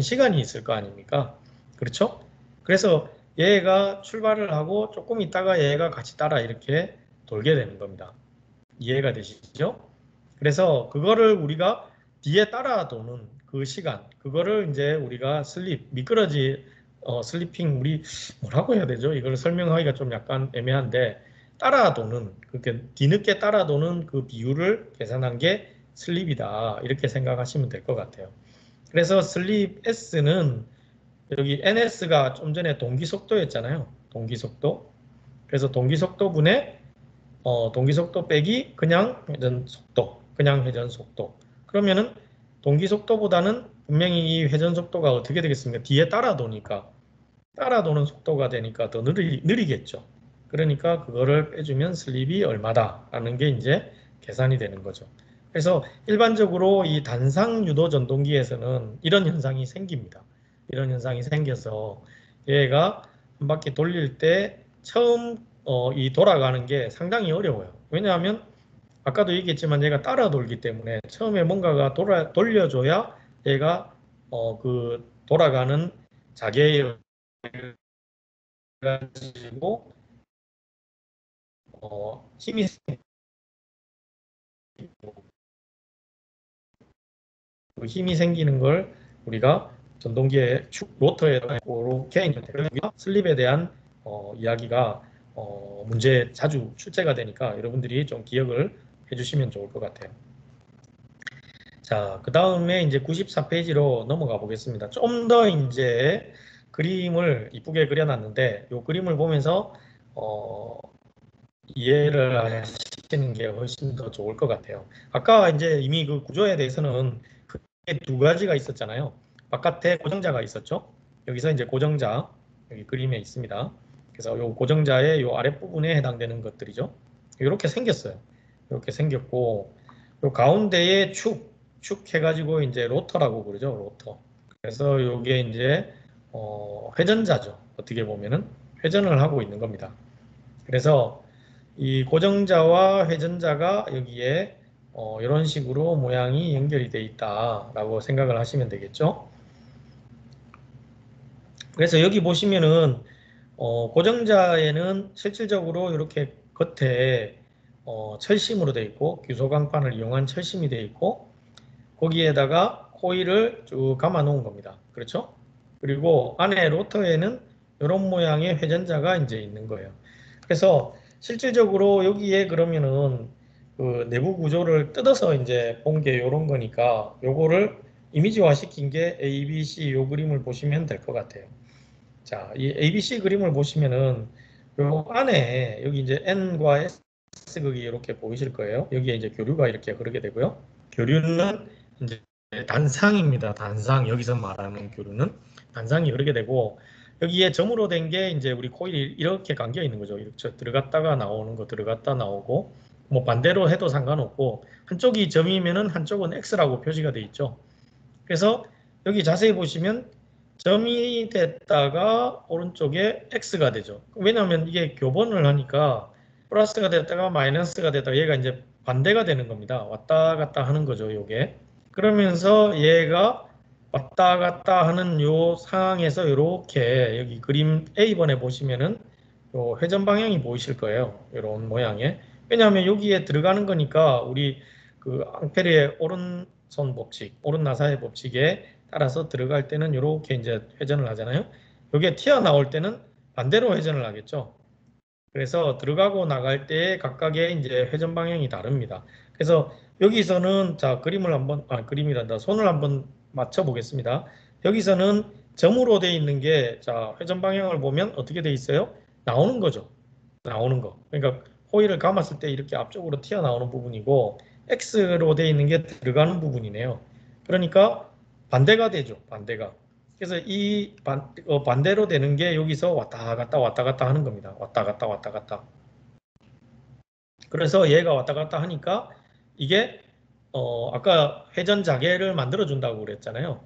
시간이 있을 거 아닙니까? 그렇죠? 그래서 얘가 출발을 하고 조금 있다가 얘가 같이 따라 이렇게 돌게 되는 겁니다. 이해가 되시죠? 그래서 그거를 우리가 뒤에 따라 도는 그 시간, 그거를 이제 우리가 슬립, 미끄러지, 어, slipping, 우리 뭐라고 해야 되죠? 이걸 설명하기가 좀 약간 애매한데 따라 도는, 그렇게 뒤늦게 따라 도는 그 비율을 계산한 게 슬립이다. 이렇게 생각하시면 될 것 같아요. 그래서 슬립 S는 여기 NS가 좀 전에 동기 속도였잖아요. 동기 속도. 그래서 동기 속도분의 어, 동기 속도 빼기 그냥 회전 속도, 그냥 회전 속도. 그러면은 동기 속도보다는 분명히 이 회전 속도가 어떻게 되겠습니까? 뒤에 따라 도니까 따라 도는 속도가 되니까 더 느리, 느리겠죠. 그러니까 그거를 빼주면 슬립이 얼마다라는 게 이제 계산이 되는 거죠. 그래서 일반적으로 이 단상 유도 전동기에서는 이런 현상이 생깁니다. 이런 현상이 생겨서 얘가 한 바퀴 돌릴 때 처음 어, 이 돌아가는 게 상당히 어려워요. 왜냐하면 아까도 얘기했지만 얘가 따라 돌기 때문에 처음에 뭔가가 돌아, 돌려줘야 얘가 어, 그 돌아가는 자개를 가지고 어, 힘이 그 힘이 생기는 걸 우리가 전동기의 축 로터에 이렇게 있는 슬립에 대한 어, 이야기가 어, 문제 자주 출제가 되니까 여러분들이 좀 기억을 해주시면 좋을 것 같아요. 자, 그 다음에 이제 94페이지로 넘어가 보겠습니다. 좀 더 이제 그림을 이쁘게 그려놨는데 이 그림을 보면서 어, 이해를 하시는 게 훨씬 더 좋을 것 같아요. 아까 이제 이미 그 구조에 대해서는 두 가지가 있었잖아요. 바깥에 고정자가 있었죠. 여기서 이제 고정자 여기 그림에 있습니다. 그래서 요 고정자의 요 아랫부분에 해당되는 것들이죠. 이렇게 생겼어요. 이렇게 생겼고 요 가운데에 축, 축 해가지고 이제 로터라고 부르죠. 로터. 그래서 요게 이제 어, 회전자죠. 어떻게 보면은 회전을 하고 있는 겁니다. 그래서 이 고정자와 회전자가 여기에 어, 이런 식으로 모양이 연결이 되어 있다라고 생각을 하시면 되겠죠. 그래서 여기 보시면은 어, 고정자에는 실질적으로 이렇게 겉에 어, 철심으로 되어 있고 규소광판을 이용한 철심이 되어 있고 거기에다가 코일을 쭉 감아 놓은 겁니다. 그렇죠? 그리고 안에 로터에는 이런 모양의 회전자가 이제 있는 거예요. 그래서 실질적으로 여기에 그러면은 그 내부 구조를 뜯어서 이제 본 게 이런 거니까 요거를 이미지화 시킨 게 ABC 요 그림을 보시면 될 것 같아요. 자, 이 ABC 그림을 보시면은 요 안에 여기 이제 N과 S 극이 이렇게 보이실 거예요. 여기에 이제 교류가 이렇게 흐르게 되고요. 교류는 이제 단상입니다. 단상 여기서 말하는 교류는 단상이 흐르게 되고 여기에 점으로 된 게 이제 우리 코일이 이렇게 감겨 있는 거죠. 이렇게 들어갔다가 나오는 거 들어갔다 나오고 뭐 반대로 해도 상관없고 한쪽이 점이면은 한쪽은 X라고 표시가 돼 있죠. 그래서 여기 자세히 보시면 점이 됐다가 오른쪽에 X가 되죠. 왜냐하면 이게 교본을 하니까 플러스가 됐다가 마이너스가 됐다가 얘가 이제 반대가 되는 겁니다. 왔다 갔다 하는 거죠. 요게. 그러면서 얘가 왔다 갔다 하는 요 상황에서 이렇게 여기 그림 A번에 보시면은 요 회전 방향이 보이실 거예요. 이런 모양의. 왜냐하면 여기에 들어가는 거니까 우리 그 앙페르의 오른손 법칙, 오른 나사의 법칙에 따라서 들어갈 때는 이렇게 이제 회전을 하잖아요. 여기에 튀어나올 때는 반대로 회전을 하겠죠. 그래서 들어가고 나갈 때 각각의 이제 회전 방향이 다릅니다. 그래서 여기서는 자 그림을 한번 아 그림이란다 손을 한번 맞춰 보겠습니다. 여기서는 점으로 되어 있는 게 자 회전 방향을 보면 어떻게 되어 있어요? 나오는 거죠. 나오는 거. 그러니까 호일을 감았을 때 이렇게 앞쪽으로 튀어나오는 부분이고 X로 되어 있는 게 들어가는 부분이네요. 그러니까 반대가 되죠. 반대가. 그래서 이 반, 어, 반대로 되는 게 여기서 왔다 갔다 왔다 갔다 하는 겁니다. 왔다 갔다 왔다 갔다. 그래서 얘가 왔다 갔다 하니까 이게 어, 아까 회전 자개를 만들어 준다고 그랬잖아요.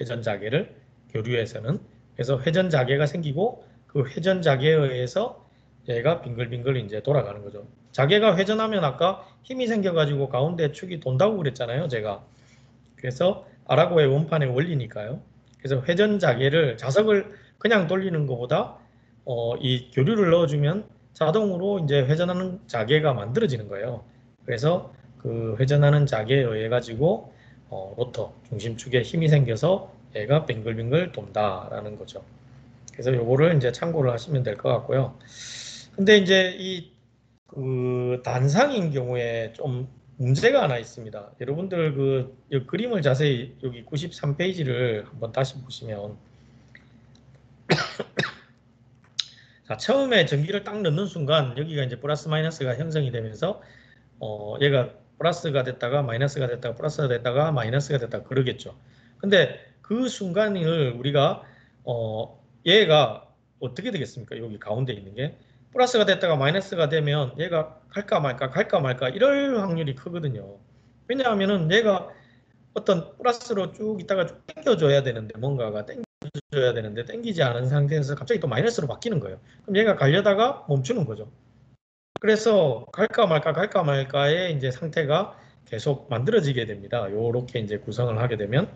회전 자개를 교류에서는 그래서 회전 자개가 생기고 그 회전 자개에 의해서 얘가 빙글빙글 이제 돌아가는 거죠. 자개가 회전하면 아까 힘이 생겨가지고 가운데 축이 돈다고 그랬잖아요. 제가. 그래서 아라고의 원판의 원리니까요. 그래서 회전 자개를 자석을 그냥 돌리는 것보다 어, 이 교류를 넣어주면 자동으로 이제 회전하는 자개가 만들어지는 거예요. 그래서 그 회전하는 자개에 의해 가지고 어, 로터 중심축에 힘이 생겨서 얘가 빙글빙글 돈다라는 거죠. 그래서 요거를 이제 참고를 하시면 될 것 같고요. 근데 이제 이 그 단상인 경우에 좀 문제가 하나 있습니다. 여러분들 그 그림을 자세히 여기 93페이지를 한번 다시 보시면 자, 처음에 전기를 딱 넣는 순간 여기가 이제 플러스 마이너스가 형성이 되면서 어, 얘가 플러스가 됐다가 마이너스가 됐다가 플러스가 됐다가 마이너스가 됐다 그러겠죠. 근데 그 순간을 우리가 어, 얘가 어떻게 되겠습니까? 여기 가운데 있는 게 플러스가 됐다가 마이너스가 되면 얘가 갈까 말까 갈까 말까 이럴 확률이 크거든요. 왜냐하면은 얘가 어떤 플러스로 쭉 있다가 쭉 당겨줘야 되는데 뭔가가 당겨줘야 되는데 당기지 않은 상태에서 갑자기 또 마이너스로 바뀌는 거예요. 그럼 얘가 가려다가 멈추는 거죠. 그래서 갈까 말까 갈까 말까의 이제 상태가 계속 만들어지게 됩니다. 요렇게 이제 구성을 하게 되면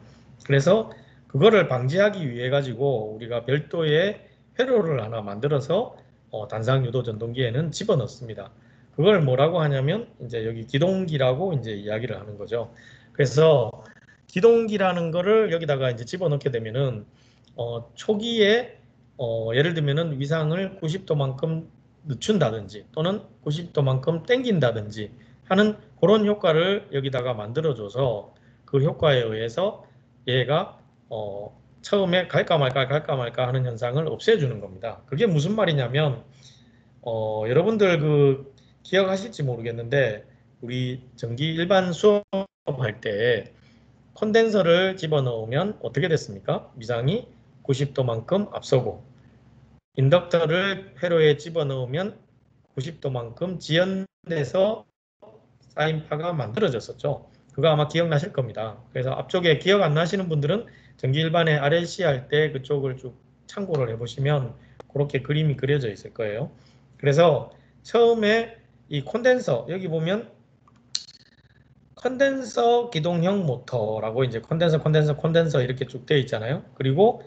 그래서 그거를 방지하기 위해 가지고 우리가 별도의 회로를 하나 만들어서 어, 단상 유도 전동기에는 집어넣습니다. 그걸 뭐라고 하냐면 이제 여기 기동기라고 이제 이야기를 하는 거죠. 그래서 기동기라는 거를 여기다가 이제 집어넣게 되면은 어, 초기에 어, 예를 들면은 위상을 90도만큼 늦춘다든지 또는 90도만큼 땡긴다든지 하는 그런 효과를 여기다가 만들어줘서 그 효과에 의해서 얘가 어, 처음에 갈까 말까 갈까 말까 하는 현상을 없애주는 겁니다. 그게 무슨 말이냐면 어, 여러분들 그 기억하실지 모르겠는데 우리 전기 일반 수업할 때 콘덴서를 집어넣으면 어떻게 됐습니까? 미상이 90도만큼 앞서고 인덕터를 회로에 집어넣으면 90도만큼 지연돼서 사인파가 만들어졌었죠. 그거 아마 기억나실 겁니다. 그래서 앞쪽에 기억 안 나시는 분들은 전기 일반의 RLC 할 때 그쪽을 쭉 참고를 해보시면 그렇게 그림이 그려져 있을 거예요. 그래서 처음에 이 콘덴서 여기 보면 컨덴서 기동형 모터라고 이제 컨덴서 컨덴서 컨덴서 이렇게 쭉 되어 있잖아요. 그리고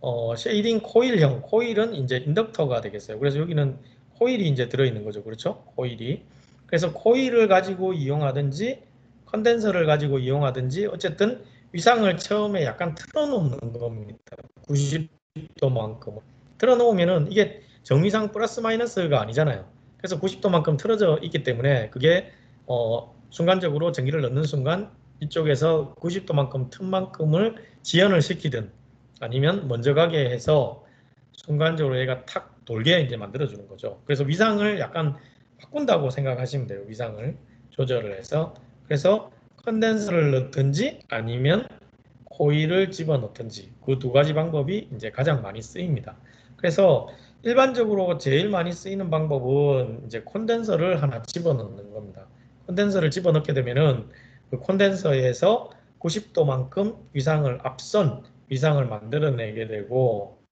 어, shading 코일형 코일은 이제 인덕터가 되겠어요. 그래서 여기는 코일이 이제 들어 있는 거죠. 그렇죠? 코일이. 그래서 코일을 가지고 이용하든지 컨덴서를 가지고 이용하든지 어쨌든 위상을 처음에 약간 틀어놓는 겁니다. 90도만큼. 틀어놓으면은 이게 정위상 플러스 마이너스가 아니잖아요. 그래서 90도만큼 틀어져 있기 때문에 그게 어, 순간적으로 전기를 넣는 순간 이쪽에서 90도만큼 틈만큼을 지연을 시키든 아니면 먼저 가게 해서 순간적으로 얘가 탁 돌게 이제 만들어 주는 거죠. 그래서 위상을 약간 바꾼다고 생각하시면 돼요. 위상을 조절을 해서 그래서 컨덴서를 넣든지 아니면 코일을 집어넣든지 그 두 가지 방법이 이제 가장 많이 쓰입니다. 그래서 일반적으로 제일 많이 쓰이는 방법은 이제 콘덴서를 하나 집어넣는 겁니다. 콘덴서를 집어넣게 되면은 그 콘덴서에서 90도만큼 위상을 앞선 위상을 만들어내게 되고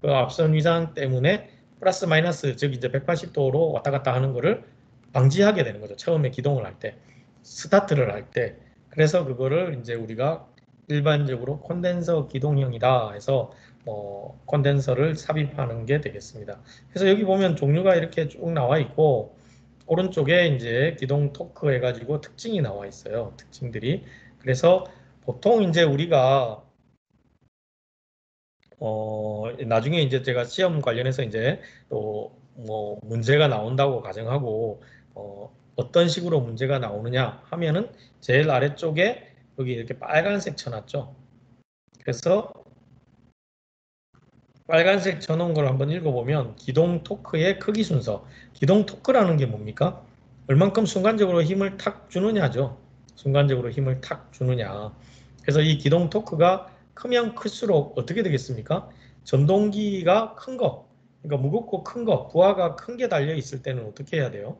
그 앞선 위상 때문에 플러스 마이너스 즉 이제 180도로 왔다 갔다 하는 것을 방지하게 되는 거죠. 처음에 기동을 할 때. 스타트를 할 때 그래서 그거를 이제 우리가 일반적으로 콘덴서 기동형이다 해서 뭐 콘덴서를 삽입하는 게 되겠습니다. 그래서 여기 보면 종류가 이렇게 쭉 나와 있고 오른쪽에 이제 기동 토크 해가지고 특징이 나와 있어요. 특징들이 그래서 보통 이제 우리가 어 나중에 이제 제가 시험 관련해서 이제 또 뭐 문제가 나온다고 가정하고 어 어떤 식으로 문제가 나오느냐 하면은 제일 아래쪽에 여기 이렇게 빨간색 쳐놨죠. 그래서 빨간색 쳐놓은 걸 한번 읽어보면 기동 토크의 크기 순서. 기동 토크라는 게 뭡니까? 얼만큼 순간적으로 힘을 탁 주느냐죠. 순간적으로 힘을 탁 주느냐. 그래서 이 기동 토크가 크면 클수록 어떻게 되겠습니까? 전동기가 큰 거, 그러니까 무겁고 큰 거, 부하가 큰 게 달려 있을 때는 어떻게 해야 돼요?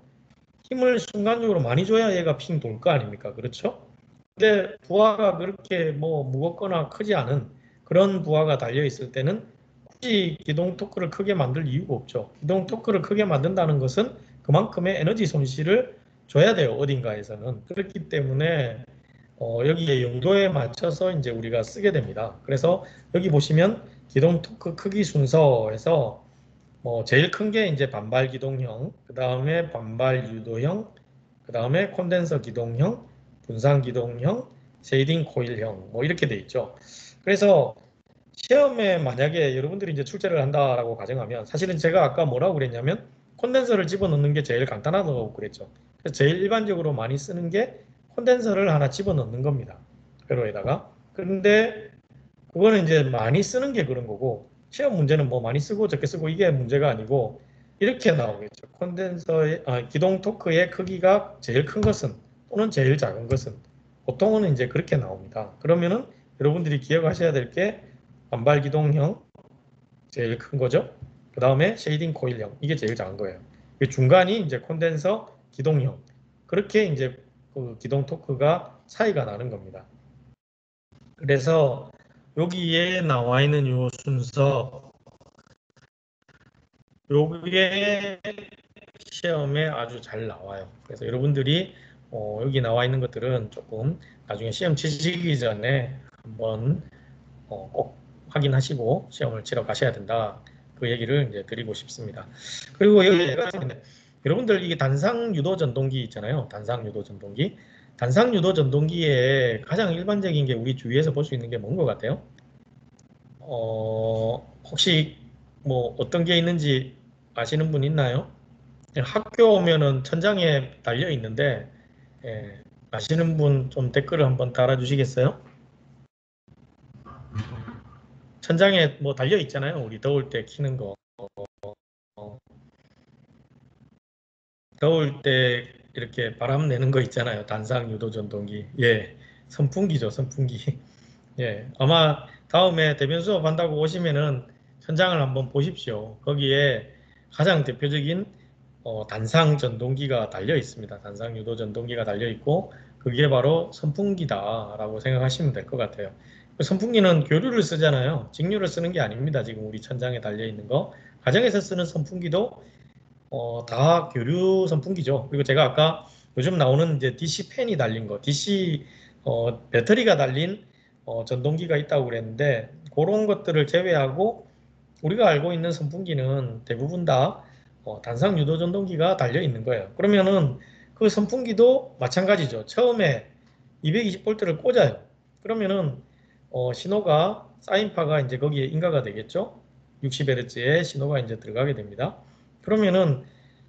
힘을 순간적으로 많이 줘야 얘가 핑 돌 거 아닙니까? 그렇죠? 근데 부하가 그렇게 뭐 무겁거나 크지 않은 그런 부하가 달려 있을 때는 굳이 기동 토크를 크게 만들 이유가 없죠. 기동 토크를 크게 만든다는 것은 그만큼의 에너지 손실을 줘야 돼요. 어딘가에서는. 그렇기 때문에 어, 여기에 용도에 맞춰서 이제 우리가 쓰게 됩니다. 그래서 여기 보시면 기동 토크 크기 순서에서 뭐 제일 큰 게 이제 반발 기동형, 그 다음에 반발 유도형, 그 다음에 콘덴서 기동형, 분산 기동형, shading 코일형 뭐 이렇게 돼 있죠. 그래서 시험에 만약에 여러분들이 이제 출제를 한다라고 가정하면 사실은 제가 아까 뭐라고 그랬냐면 콘덴서를 집어넣는 게 제일 간단하다고 그랬죠. 그래서 제일 일반적으로 많이 쓰는 게 콘덴서를 하나 집어넣는 겁니다. 회로에다가. 그런데 그거는 이제 많이 쓰는 게 그런 거고 시험 문제는 뭐 많이 쓰고 적게 쓰고 이게 문제가 아니고 이렇게 나오겠죠. 콘덴서의 아, 기동 토크의 크기가 제일 큰 것은 또는 제일 작은 것은 보통은 이제 그렇게 나옵니다. 그러면은 여러분들이 기억하셔야 될 게 반발 기동형 제일 큰 거죠. 그 다음에 shading 코일형 이게 제일 작은 거예요. 중간이 이제 콘덴서 기동형 그렇게 이제 그 기동 토크가 차이가 나는 겁니다. 그래서 여기에 나와 있는 요 순서 요게 시험에 아주 잘 나와요. 그래서 여러분들이 어, 여기 나와 있는 것들은 조금 나중에 시험 치시기 전에 한번 어, 꼭 확인하시고 시험을 치러 가셔야 된다. 그 얘기를 이제 드리고 싶습니다. 그리고 여기 여러분들 이게 단상 유도 전동기 있잖아요. 단상 유도 전동기. 단상 유도 전동기에 가장 일반적인 게 우리 주위에서 볼 수 있는 게 뭔 것 같아요? 어, 혹시 뭐 어떤 게 있는지 아시는 분 있나요? 학교 오면은 천장에 달려 있는데 예, 아시는 분 좀 댓글을 한번 달아주시겠어요? 천장에 뭐 달려 있잖아요. 우리 더울 때 키는 거. 더울 때 이렇게 바람 내는 거 있잖아요. 단상 유도 전동기. 예. 선풍기죠, 선풍기. 예. 아마 다음에 대변 수업 한다고 오시면은 현장을 한번 보십시오. 거기에 가장 대표적인 어, 단상 전동기가 달려 있습니다. 단상 유도 전동기가 달려 있고 그게 바로 선풍기다라고 생각하시면 될 것 같아요. 그 선풍기는 교류를 쓰잖아요. 직류를 쓰는 게 아닙니다. 지금 우리 천장에 달려 있는 거. 가정에서 쓰는 선풍기도 어, 다 교류 선풍기죠. 그리고 제가 아까 요즘 나오는 이제 DC 팬이 달린 거, DC 어, 배터리가 달린 어, 전동기가 있다고 그랬는데 그런 것들을 제외하고 우리가 알고 있는 선풍기는 대부분 다 어, 단상 유도 전동기가 달려 있는 거예요. 그러면은 그 선풍기도 마찬가지죠. 처음에 220V를 꽂아요. 그러면은 어, 신호가 사인파가 이제 거기에 인가가 되겠죠. 60Hz의 신호가 이제 들어가게 됩니다. 그러면은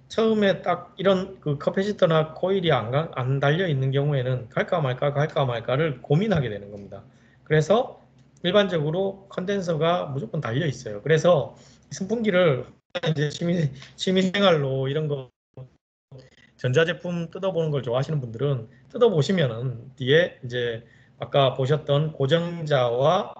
처음에 딱 이런 그 커패시터나 코일이 안, 안 달려 있는 경우에는 갈까 말까 갈까 말까를 고민하게 되는 겁니다. 그래서 일반적으로 컨덴서가 무조건 달려 있어요. 그래서 선풍기를 이제 취미, 취미생활로 이런 거 전자제품 뜯어보는 걸 좋아하시는 분들은 뜯어보시면은 뒤에 이제 아까 보셨던 고정자와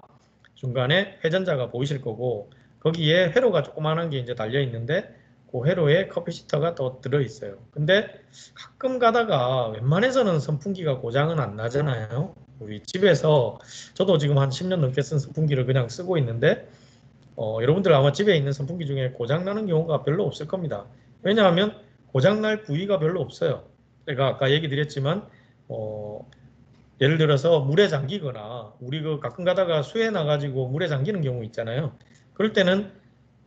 중간에 회전자가 보이실 거고 거기에 회로가 조그만한 게 이제 달려 있는데 그 회로에 커피 시터가 또 들어 있어요. 근데 가끔 가다가 웬만해서는 선풍기가 고장은 안 나잖아요. 우리 집에서 저도 지금 한 10년 넘게 쓴 선풍기를 그냥 쓰고 있는데 어, 여러분들 아마 집에 있는 선풍기 중에 고장 나는 경우가 별로 없을 겁니다. 왜냐하면 고장 날 부위가 별로 없어요. 제가 아까 얘기 드렸지만 어, 예를 들어서 물에 잠기거나 우리 그 가끔 가다가 수해 나가지고 물에 잠기는 경우 있잖아요. 그럴 때는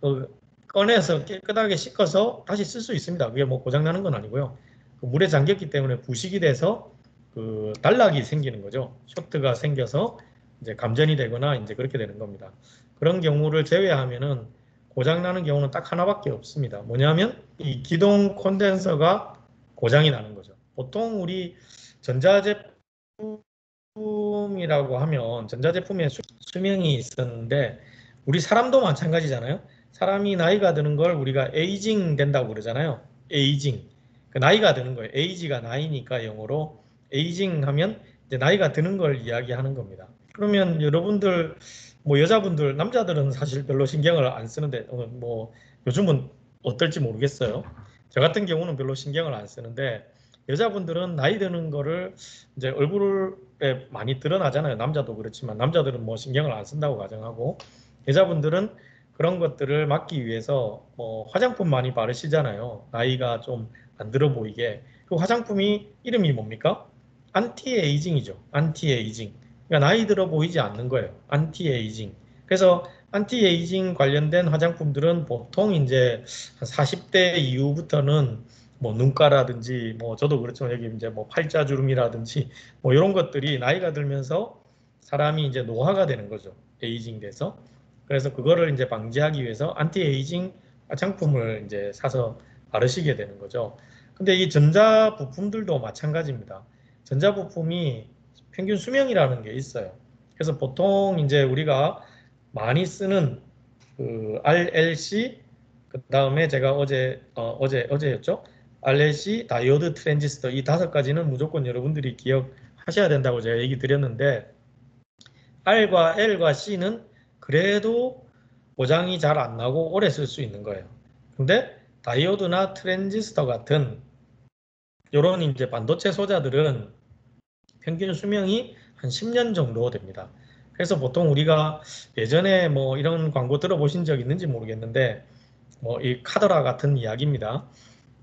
그 꺼내서 깨끗하게 씻어서 다시 쓸 수 있습니다. 그게 뭐 고장나는 건 아니고요. 그 물에 잠겼기 때문에 부식이 돼서 그 단락이 생기는 거죠. 쇼트가 생겨서 이제 감전이 되거나 이제 그렇게 되는 겁니다. 그런 경우를 제외하면은 고장 나는 경우는 딱 하나밖에 없습니다. 뭐냐면 이 기동 콘덴서가 고장이 나는 거죠. 보통 우리 전자제품이라고 하면 전자제품에 수명이 있었는데 우리 사람도 마찬가지잖아요. 사람이 나이가 드는 걸 우리가 에이징 된다고 그러잖아요. 에이징. 그 나이가 드는 거예요. 에이지가 나이니까 영어로 에이징 하면 이제 나이가 드는 걸 이야기하는 겁니다. 그러면 여러분들 뭐 여자분들 남자들은 사실 별로 신경을 안 쓰는데 어, 뭐 요즘은 어떨지 모르겠어요. 저 같은 경우는 별로 신경을 안 쓰는데 여자분들은 나이 드는 거를 이제 얼굴에 많이 드러나잖아요. 남자도 그렇지만 남자들은 뭐 신경을 안 쓴다고 가정하고 여자분들은 그런 것들을 막기 위해서 뭐 화장품 많이 바르시잖아요. 나이가 좀 안 들어 보이게. 그 화장품이 이름이 뭡니까? anti-aging이죠. Anti-aging. 그러니까 나이 들어 보이지 않는 거예요. 안티 에이징. 그래서 안티 에이징 관련된 화장품들은 보통 이제 한 40대 이후부터는 뭐 눈가라든지 뭐 저도 그렇지만 여기 이제 뭐 팔자주름이라든지 뭐 이런 것들이 나이가 들면서 사람이 이제 노화가 되는 거죠. aging 돼서. 그래서 그거를 이제 방지하기 위해서 안티 에이징 화장품을 이제 사서 바르시게 되는 거죠. 근데 이 전자 부품들도 마찬가지입니다. 전자 부품이 평균 수명이라는 게 있어요. 그래서 보통 이제 우리가 많이 쓰는 그 RLC 그 다음에 제가 어제 어, 어제 어제였죠. RLC, 다이오드, 트랜지스터 이 다섯 가지는 무조건 여러분들이 기억하셔야 된다고 제가 얘기 드렸는데 R과 L과 C는 그래도 고장이 잘 안 나고 오래 쓸 수 있는 거예요. 근데 다이오드나 트랜지스터 같은 이런 이제 반도체 소자들은 평균 수명이 한 10년 정도 됩니다. 그래서 보통 우리가 예전에 뭐 이런 광고 들어보신 적 있는지 모르겠는데 뭐 이 카더라 같은 이야기입니다.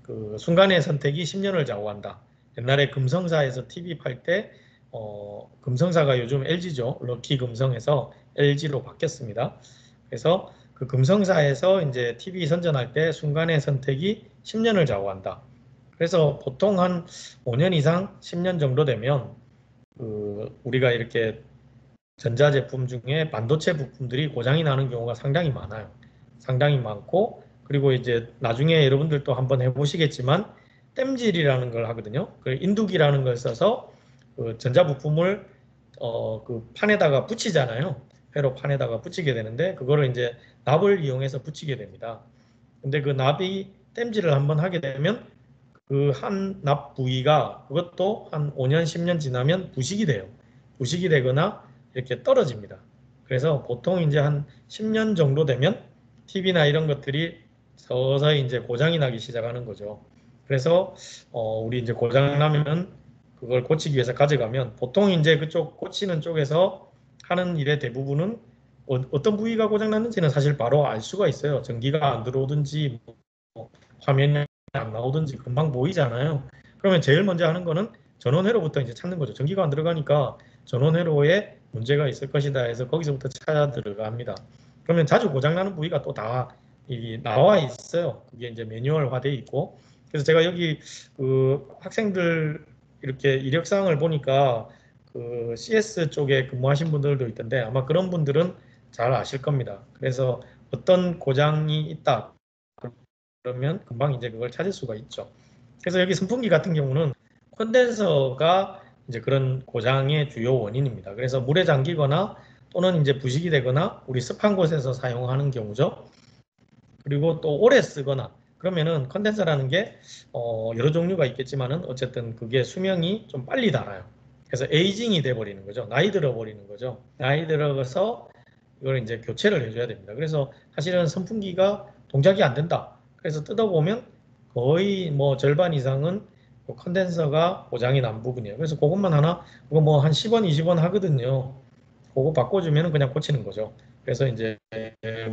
그 순간의 선택이 10년을 좌우한다. 옛날에 금성사에서 TV 팔때 어, 금성사가 요즘 LG죠. 럭키 금성에서 LG로 바뀌었습니다. 그래서 그 금성사에서 이제 TV 선전할 때 순간의 선택이 10년을 좌우한다. 그래서 보통 한 5년 이상 10년 정도 되면 그 우리가 이렇게 전자제품 중에 반도체 부품들이 고장이 나는 경우가 상당히 많아요. 상당히 많고 그리고 이제 나중에 여러분들도 한번 해보시겠지만 땜질이라는 걸 하거든요. 그 인두기라는 걸 써서 그 전자 부품을 어, 그 판에다가 붙이잖아요. 회로 판에다가 붙이게 되는데 그거를 이제 납을 이용해서 붙이게 됩니다. 근데 그 납이 땜질을 한번 하게 되면 그 한 납 부위가 그것도 한 5년 10년 지나면 부식이 돼요. 부식이 되거나 이렇게 떨어집니다. 그래서 보통 이제 한 10년 정도 되면 TV나 이런 것들이 서서히 이제 고장이 나기 시작하는 거죠. 그래서 어 우리 이제 고장 나면 그걸 고치기 위해서 가져가면 보통 이제 그쪽 고치는 쪽에서 하는 일의 대부분은 어, 떤 부위가 고장 났는지는 사실 바로 알 수가 있어요. 전기가 안 들어오든지 뭐 화면이 안 나오든지 금방 보이잖아요. 그러면 제일 먼저 하는 거는 전원회로부터 이제 찾는 거죠. 전기가 안 들어가니까 전원회로에 문제가 있을 것이다 해서 거기서부터 찾아 들어갑니다. 그러면 자주 고장나는 부위가 또 다 나와 있어요. 그게 이제 매뉴얼화돼 있고. 그래서 제가 여기 그 학생들 이렇게 이력사항을 보니까 그 CS 쪽에 근무하신 분들도 있던데 아마 그런 분들은 잘 아실 겁니다. 그래서 어떤 고장이 있다 그러면 금방 이제 그걸 찾을 수가 있죠. 그래서 여기 선풍기 같은 경우는 콘덴서가 이제 그런 고장의 주요 원인입니다. 그래서 물에 잠기거나 또는 이제 부식이 되거나 우리 습한 곳에서 사용하는 경우죠. 그리고 또 오래 쓰거나 그러면은 컨덴서라는 게 어, 여러 종류가 있겠지만은 어쨌든 그게 수명이 좀 빨리 닳아요. 그래서 에이징이 돼 버리는 거죠. 나이 들어 버리는 거죠. 나이 들어서 이걸 이제 교체를 해줘야 됩니다. 그래서 사실은 선풍기가 동작이 안 된다. 그래서 뜯어보면 거의 뭐 절반 이상은 그 컨덴서가 고장이 난 부분이에요. 그래서 그것만 하나, 그거 뭐 한 10원, 20원 하거든요. 그거 바꿔주면 그냥 고치는 거죠. 그래서 이제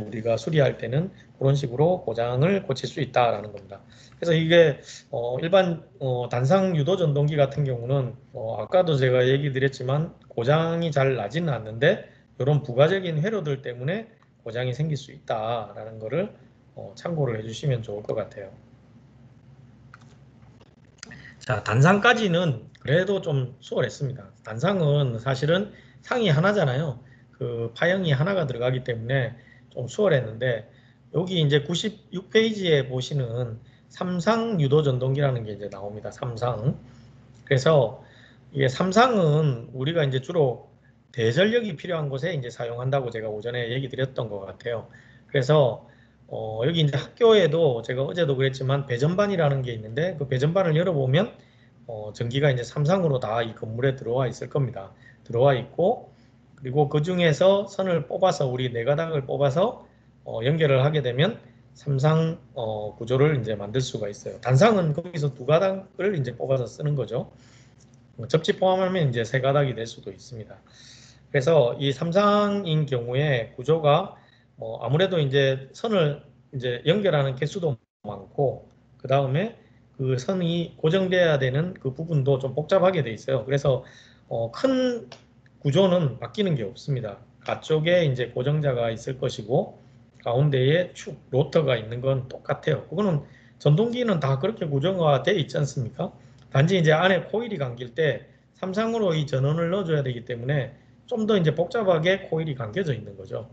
우리가 수리할 때는 그런 식으로 고장을 고칠 수 있다라는 겁니다. 그래서 이게 어 일반 어 단상 유도 전동기 같은 경우는 어 아까도 제가 얘기 드렸지만 고장이 잘 나지는 않는데 이런 부가적인 회로들 때문에 고장이 생길 수 있다라는 거를 어 참고를 해주시면 좋을 것 같아요. 자, 단상까지는 그래도 좀 수월했습니다. 단상은 사실은 상이 하나잖아요. 그 파형이 하나가 들어가기 때문에 좀 수월했는데 여기 이제 96페이지에 보시는 삼상 유도 전동기라는 게 이제 나옵니다. 삼상. 그래서 이게 삼상은 우리가 이제 주로 대전력이 필요한 곳에 이제 사용한다고 제가 오전에 얘기 드렸던 것 같아요. 그래서 어, 여기 이제 학교에도 제가 어제도 그랬지만 배전반이라는 게 있는데 그 배전반을 열어보면 어, 전기가 이제 삼상으로 다 이 건물에 들어와 있을 겁니다. 들어와 있고 그리고 그 중에서 선을 뽑아서 우리 네 가닥을 뽑아서 어, 연결을 하게 되면 삼상 어, 구조를 이제 만들 수가 있어요. 단상은 거기서 두 가닥을 이제 뽑아서 쓰는 거죠. 뭐 접지 포함하면 이제 세 가닥이 될 수도 있습니다. 그래서 이 삼상인 경우에 구조가 뭐 아무래도 이제 선을 이제 연결하는 개수도 많고 그 다음에 그 선이 고정돼야 되는 그 부분도 좀 복잡하게 돼 있어요. 그래서 어, 큰 구조는 바뀌는 게 없습니다. 가쪽에 이제 고정자가 있을 것이고 가운데에 축 로터가 있는 건 똑같아요. 그거는 전동기는 다 그렇게 구조가 돼 있지 않습니까? 단지 이제 안에 코일이 감길 때 삼상으로 이 전원을 넣어줘야 되기 때문에 좀 더 이제 복잡하게 코일이 감겨져 있는 거죠.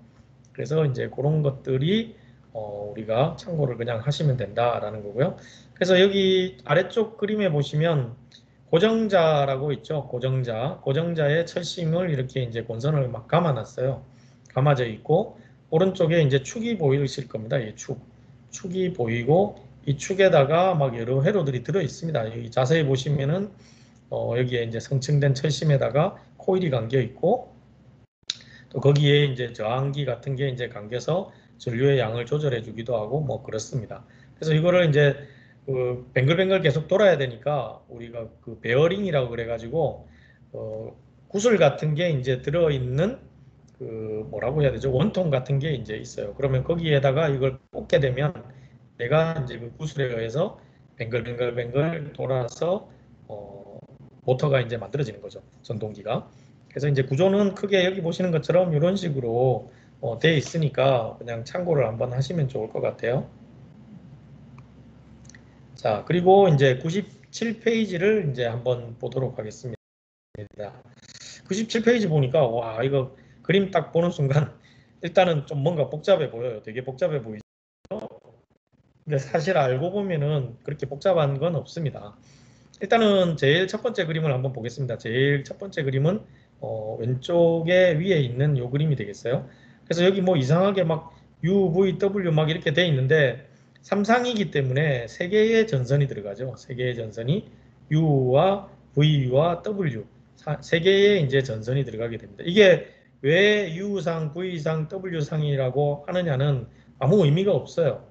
그래서 이제 그런 것들이 어, 우리가 참고를 그냥 하시면 된다라는 거고요. 그래서 여기 아래쪽 그림에 보시면 고정자라고 있죠. 고정자. 고정자의 철심을 이렇게 이제 권선을 막 감아놨어요. 감아져 있고 오른쪽에 이제 축이 보이실 겁니다. 이 축. 축이 보이고 이 축에다가 막 여러 회로들이 들어 있습니다. 여기 자세히 보시면은 어, 여기에 이제 성층된 철심에다가 코일이 감겨 있고 또 거기에 이제 저항기 같은 게 이제 감겨서 전류의 양을 조절해 주기도 하고 뭐 그렇습니다. 그래서 이거를 이제 그 뱅글뱅글 계속 돌아야 되니까 우리가 그 베어링이라고 그래가지고 어 구슬 같은 게 이제 들어 있는 그 뭐라고 해야 되죠 원통 같은 게 이제 있어요. 그러면 거기에다가 이걸 꽂게 되면 내가 이제 그 구슬에 의해서 뱅글뱅글뱅글 돌아서 어 모터가 이제 만들어지는 거죠 전동기가. 그래서 이제 구조는 크게 여기 보시는 것처럼 이런 식으로 어, 돼 있으니까 그냥 참고를 한번 하시면 좋을 것 같아요. 자, 그리고 이제 97페이지를 이제 한번 보도록 하겠습니다. 97페이지 보니까 와, 이거 그림 딱 보는 순간 일단은 좀 뭔가 복잡해 보여요. 되게 복잡해 보이죠? 근데 사실 알고 보면은 그렇게 복잡한 건 없습니다. 일단은 제일 첫 번째 그림을 한번 보겠습니다. 제일 첫 번째 그림은 어, 왼쪽에 위에 있는 요 그림이 되겠어요. 그래서 여기 뭐 이상하게 막 U, V, W 막 이렇게 돼 있는데 삼상이기 때문에 세 개의 전선이 들어가죠. 세 개의 전선이 U와 V와 W 세 개의 이제 전선이 들어가게 됩니다. 이게 왜 U상, V상, W상이라고 하느냐는 아무 의미가 없어요.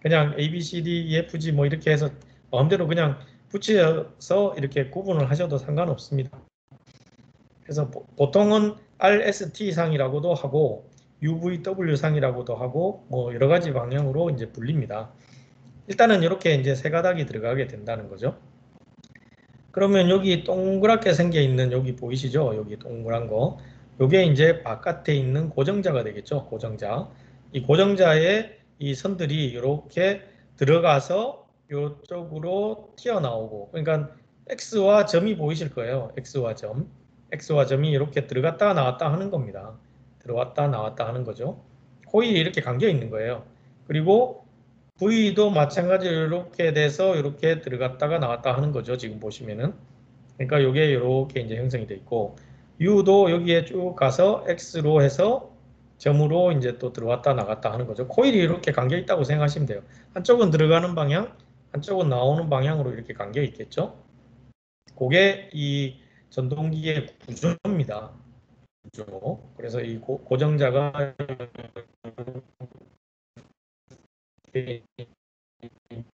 그냥 A, B, C, D, E, F, G 뭐 이렇게 해서 마음대로 그냥 붙여서 이렇게 구분을 하셔도 상관없습니다. 그래서 보통은 RST 상이라고도 하고 UVW 상이라고도 하고 뭐 여러 가지 방향으로 이제 불립니다. 일단은 이렇게 이제 세 가닥이 들어가게 된다는 거죠. 그러면 여기 동그랗게 생겨 있는 여기 보이시죠? 여기 동그란 거. 요게 이제 바깥에 있는 고정자가 되겠죠. 고정자. 이 고정자에 이 선들이 이렇게 들어가서 이쪽으로 튀어나오고 그러니까 X와 점이 보이실 거예요. X와 점. X와 점이 이렇게 들어갔다 나왔다 하는 겁니다. 들어왔다 나왔다 하는 거죠. 코일이 이렇게 감겨 있는 거예요. 그리고 V도 마찬가지로 이렇게 돼서 이렇게 들어갔다가 나왔다 하는 거죠. 지금 보시면은. 그러니까 이게 이렇게 이제 형성이 돼 있고 U도 여기에 쭉 가서 X로 해서 점으로 이제 또 들어왔다 나갔다 하는 거죠. 코일이 이렇게 감겨 있다고 생각하시면 돼요. 한쪽은 들어가는 방향, 한쪽은 나오는 방향으로 이렇게 감겨 있겠죠. 그게 이 전동기의 구조입니다. 구조. 그래서 이 고, 고정자가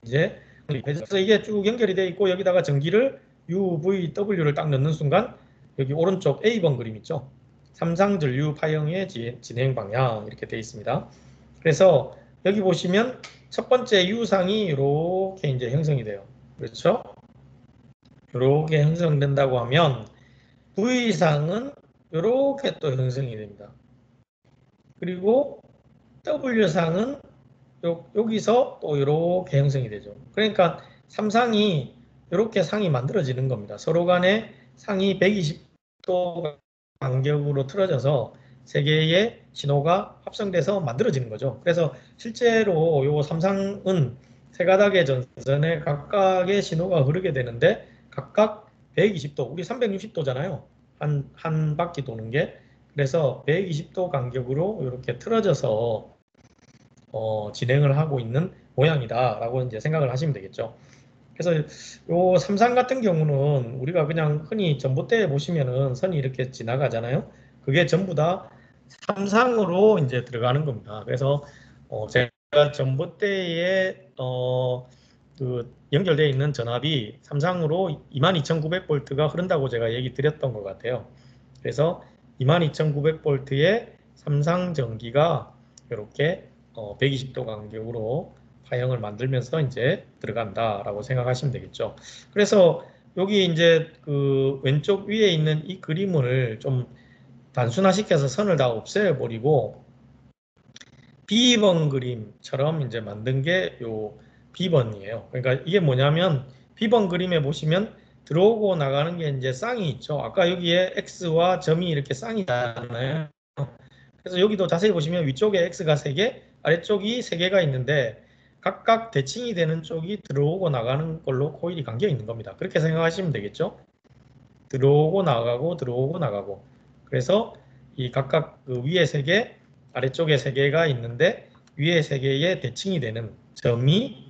이제 그래서 이게 쭉 연결이 되어 있고 여기다가 전기를 UVW를 딱 넣는 순간 여기 오른쪽 A번 그림 있죠. 삼상전류 파형의 진행 방향 이렇게 되어 있습니다. 그래서 여기 보시면 첫 번째 U상이 이렇게 이제 형성이 돼요. 그렇죠? 이렇게 형성된다고 하면 V상은 이렇게 또 형성이 됩니다. 그리고 W상은 요, 여기서 또 이렇게 형성이 되죠. 그러니까 삼상이 이렇게 상이 만들어지는 겁니다. 서로 간에 상이 120도 간격으로 틀어져서 세 개의 신호가 합성돼서 만들어지는 거죠. 그래서 실제로 요 삼상은 세 가닥의 전선에 각각의 신호가 흐르게 되는데 각각 120도, 우리 360도잖아요. 한, 한 바퀴 도는 게. 그래서 120도 간격으로 이렇게 틀어져서 어, 진행을 하고 있는 모양이다라고 이제 생각을 하시면 되겠죠. 그래서 요 삼상 같은 경우는 우리가 그냥 흔히 전봇대에 보시면은 선이 이렇게 지나가잖아요. 그게 전부 다 삼상으로 이제 들어가는 겁니다. 그래서 어, 제가 전봇대에 어, 그 연결되어 있는 전압이 삼상으로 22,900V가 흐른다고 제가 얘기 드렸던 것 같아요. 그래서 22,900V의 삼상 전기가 이렇게 어, 120도 간격으로 파형을 만들면서 이제 들어간다라고 생각하시면 되겠죠. 그래서 여기 이제 그 왼쪽 위에 있는 이 그림을 좀 단순화시켜서 선을 다 없애버리고 B번 그림처럼 이제 만든 게요 B번이에요. 그러니까 이게 뭐냐면 B번 그림에 보시면 들어오고 나가는 게 이제 쌍이 있죠. 아까 여기에 X와 점이 이렇게 쌍이잖아요. 그래서 여기도 자세히 보시면 위쪽에 X가 3개, 아래쪽이 3개가 있는데 각각 대칭이 되는 쪽이 들어오고 나가는 걸로 코일이 감겨 있는 겁니다. 그렇게 생각하시면 되겠죠. 들어오고 나가고 들어오고 나가고 그래서 이 각각 그 위에 3개, 아래쪽에 3개가 있는데 위에 3개의 대칭이 되는 점이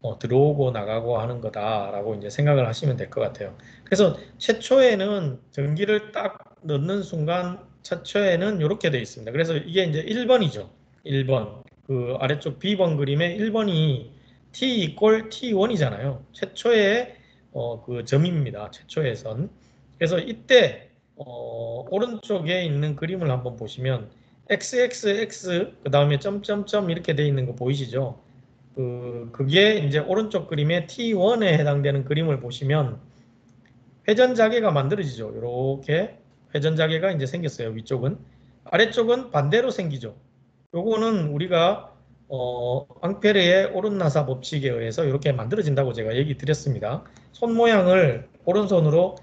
어, 들어오고 나가고 하는 거다라고 이제 생각을 하시면 될 것 같아요. 그래서 최초에는 전기를 딱 넣는 순간 최초에는 이렇게 되어 있습니다. 그래서 이게 이제 1번이죠. 1번. 그 아래쪽 B번 그림에 1번이 T 이꼴 T1이잖아요. 최초의 어, 그 점입니다. 최초의 선. 그래서 이때 어, 오른쪽에 있는 그림을 한번 보시면 XXX 그 다음에 점점점 이렇게 되어 있는 거 보이시죠? 그, 그게 이제 오른쪽 그림에 T1에 해당되는 그림을 보시면 회전 자개가 만들어지죠. 이렇게 회전 자개가 이제 생겼어요. 위쪽은. 아래쪽은 반대로 생기죠. 요거는 우리가 어, 앙페르의 오른나사 법칙에 의해서 이렇게 만들어진다고 제가 얘기 드렸습니다. 손 모양을 오른손으로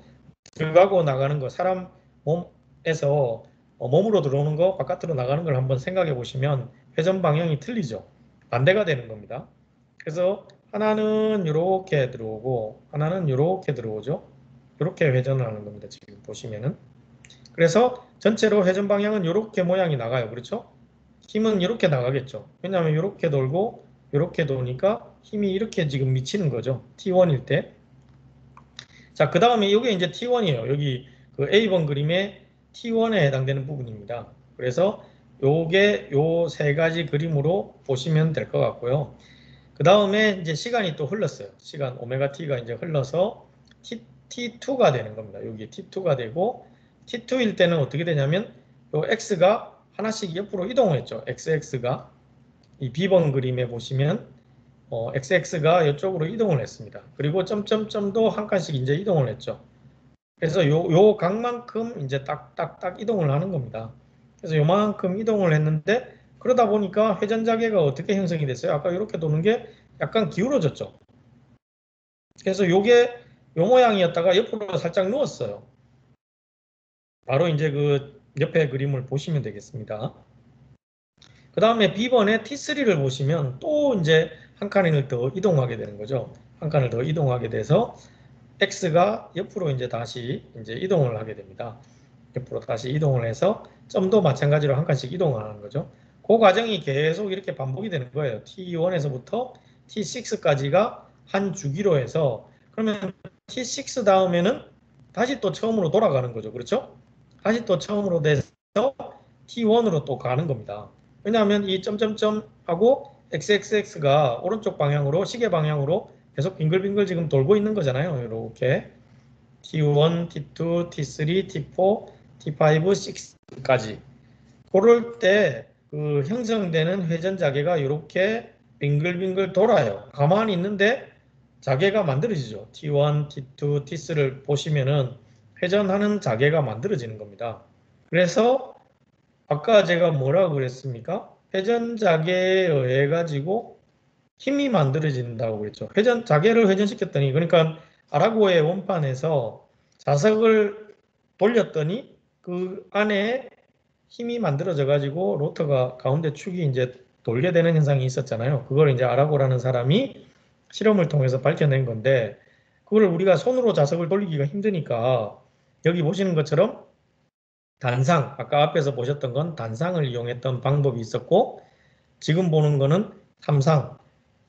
들어가고 나가는 거 사람 몸에서 어, 몸으로 들어오는 거 바깥으로 나가는 걸 한번 생각해 보시면 회전 방향이 틀리죠. 반대가 되는 겁니다. 그래서 하나는 이렇게 들어오고 하나는 이렇게 들어오죠. 이렇게 회전을 하는 겁니다. 지금 보시면은. 그래서 전체로 회전 방향은 이렇게 모양이 나가요. 그렇죠? 힘은 이렇게 나가겠죠. 왜냐하면 이렇게 돌고 이렇게 도니까 힘이 이렇게 지금 미치는 거죠. T1일 때. 자, 그 다음에 이게 이제 T1이에요. 여기 그 A번 그림의 T1에 해당되는 부분입니다. 그래서 요게 요 세 가지 그림으로 보시면 될 것 같고요. 그 다음에 이제 시간이 또 흘렀어요. 시간 오메가 t가 이제 흘러서 t, t2가 되는 겁니다. 여기 t2가 되고 t2일 때는 어떻게 되냐면 요 x가 하나씩 옆으로 이동을 했죠. xx가 이 b번 그림에 보시면 어, xx가 이쪽으로 이동을 했습니다. 그리고 점점점도 한 칸씩 이제 이동을 했죠. 그래서 요, 요 각만큼 이제 딱딱딱 이동을 하는 겁니다. 그래서 요만큼 이동을 했는데 그러다 보니까 회전자계가 어떻게 형성이 됐어요? 아까 이렇게 도는 게 약간 기울어졌죠. 그래서 요게 요 모양이었다가 옆으로 살짝 누웠어요. 바로 이제 그 옆에 그림을 보시면 되겠습니다. 그 다음에 B번에 T3를 보시면 또 이제 한 칸을 더 이동하게 되는 거죠. 한 칸을 더 이동하게 돼서 X가 옆으로 이제 다시 이제 이동을 하게 됩니다. 옆으로 다시 이동을 해서 점도 마찬가지로 한 칸씩 이동을 하는 거죠. 그 과정이 계속 이렇게 반복이 되는 거예요. T1에서부터 T6까지가 한 주기로 해서 그러면 T6 다음에는 다시 또 처음으로 돌아가는 거죠. 그렇죠? 다시 또 처음으로 돼서 T1으로 또 가는 겁니다. 왜냐하면 이 점점점하고 XXX가 오른쪽 방향으로 시계 방향으로 계속 빙글빙글 지금 돌고 있는 거잖아요. 이렇게 T1, T2, T3, T4, T5, 6까지 그럴 때 그 형성되는 회전 자개가 이렇게 빙글빙글 돌아요. 가만히 있는데 자개가 만들어지죠. T1, T2, T3를 보시면은 회전하는 자개가 만들어지는 겁니다. 그래서 아까 제가 뭐라고 그랬습니까? 회전 자개에 의해 가지고 힘이 만들어진다고 그랬죠. 회전 자개를 회전시켰더니 그러니까 아라고의 원판에서 자석을 돌렸더니 그 안에 힘이 만들어져 가지고 로터가 가운데 축이 이제 돌게 되는 현상이 있었잖아요. 그걸 이제 아라고라는 사람이 실험을 통해서 밝혀낸 건데 그걸 우리가 손으로 자석을 돌리기가 힘드니까 여기 보시는 것처럼 단상 아까 앞에서 보셨던 건 단상을 이용했던 방법이 있었고 지금 보는 거는 삼상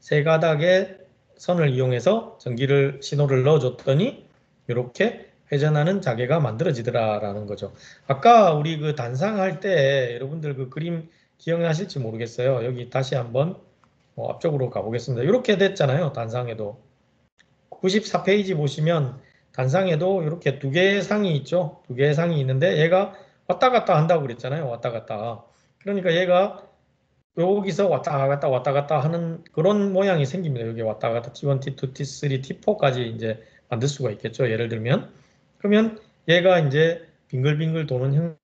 세 가닥의 선을 이용해서 전기를 신호를 넣어줬더니 이렇게 회전하는 자개가 만들어지더라라는 거죠. 아까 우리 그 단상할 때 여러분들 그 그림 기억나실지 모르겠어요. 여기 다시 한번 어, 앞쪽으로 가보겠습니다. 이렇게 됐잖아요. 단상에도 94페이지 보시면 단상에도 이렇게 두 개의 상이 있죠. 두 개의 상이 있는데 얘가 왔다 갔다 한다고 그랬잖아요. 왔다 갔다. 그러니까 얘가 여기서 왔다 갔다 왔다 갔다 하는 그런 모양이 생깁니다. 여기 왔다 갔다 T1, T2, T3, T4까지 이제 만들 수가 있겠죠. 예를 들면 그러면 얘가 이제 빙글빙글 도는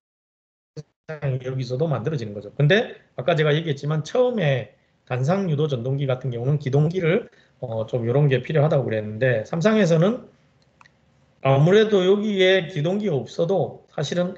현상이 여기서도 만들어지는 거죠. 근데 아까 제가 얘기했지만 처음에 단상 유도 전동기 같은 경우는 기동기를 어, 좀 이런 게 필요하다고 그랬는데 삼상에서는 아무래도 여기에 기동기가 없어도 사실은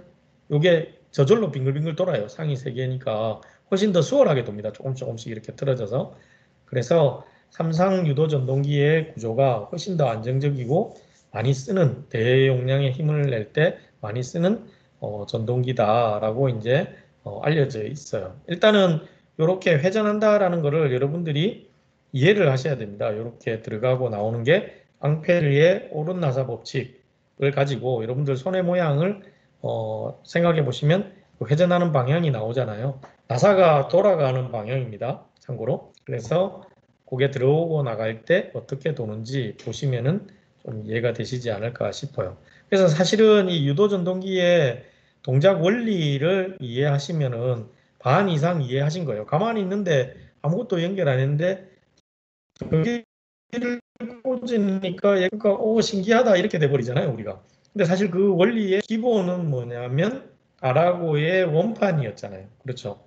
이게 저절로 빙글빙글 돌아요. 상이 세 개니까 훨씬 더 수월하게 돕니다. 조금 조금씩 이렇게 틀어져서 그래서 삼상 유도 전동기의 구조가 훨씬 더 안정적이고 많이 쓰는 대용량의 힘을 낼 때 많이 쓰는 어, 전동기다라고 이제 어, 알려져 있어요. 일단은 이렇게 회전한다라는 것을 여러분들이 이해를 하셔야 됩니다. 이렇게 들어가고 나오는 게 앙페르의 오른 나사 법칙을 가지고 여러분들 손의 모양을 어, 생각해 보시면 그 회전하는 방향이 나오잖아요. 나사가 돌아가는 방향입니다. 참고로. 그래서 고개 들어오고 나갈 때 어떻게 도는지 보시면은 좀 이해가 되시지 않을까 싶어요. 그래서 사실은 이 유도 전동기의 동작 원리를 이해하시면은 반 이상 이해하신 거예요. 가만히 있는데 아무것도 연결 안 했는데 전기를 꽂으니까 얘가 오 신기하다 이렇게 돼 버리잖아요 우리가. 근데 사실 그 원리의 기본은 뭐냐면 아라고의 원판이었잖아요. 그렇죠.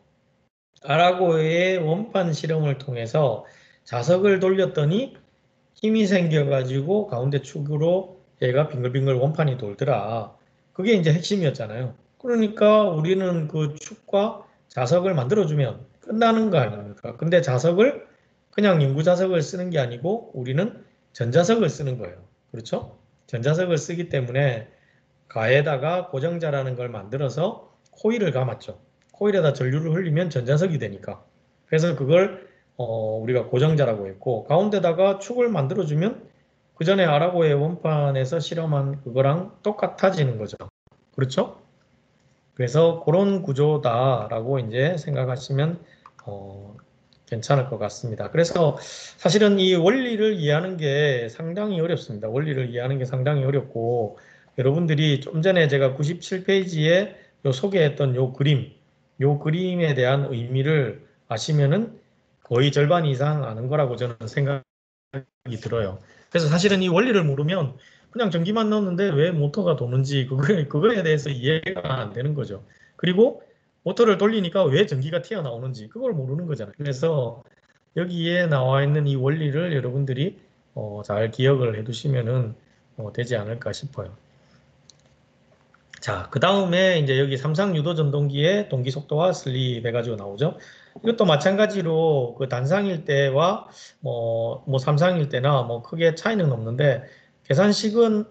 아라고의 원판 실험을 통해서 자석을 돌렸더니 힘이 생겨가지고 가운데 축으로 얘가 빙글빙글 원판이 돌더라. 그게 이제 핵심이었잖아요. 그러니까 우리는 그 축과 자석을 만들어주면 끝나는 거 아닙니까? 근데 자석을 그냥 인구 자석을 쓰는 게 아니고 우리는 전자석을 쓰는 거예요. 그렇죠? 전자석을 쓰기 때문에 가에다가 고정자라는 걸 만들어서 코일을 감았죠. 코일에다 전류를 흘리면 전자석이 되니까. 그래서 그걸 어, 우리가 고정자라고 했고 가운데다가 축을 만들어주면 그 전에 아라고의 원판에서 실험한 그거랑 똑같아지는 거죠. 그렇죠? 그래서 그런 구조다라고 이제 생각하시면 어, 괜찮을 것 같습니다. 그래서 사실은 이 원리를 이해하는 게 상당히 어렵습니다. 원리를 이해하는 게 상당히 어렵고 여러분들이 좀 전에 제가 97페이지에 요 소개했던 요 그림, 요 그림에 대한 의미를 아시면은 거의 절반 이상 아는 거라고 저는 생각이 들어요. 그래서 사실은 이 원리를 모르면 그냥 전기만 넣었는데 왜 모터가 도는지 그거에, 그거에 대해서 이해가 안 되는 거죠. 그리고 모터를 돌리니까 왜 전기가 튀어나오는지 그걸 모르는 거잖아요. 그래서 여기에 나와 있는 이 원리를 여러분들이 어, 잘 기억을 해두시면 어, 되지 않을까 싶어요. 자, 그 다음에 이제 여기 삼상 유도 전동기의 동기 속도와 슬립 해가지고 나오죠. 이것도 마찬가지로 그 단상일 때와 뭐, 뭐 삼상일 때나 뭐 크게 차이는 없는데 계산식은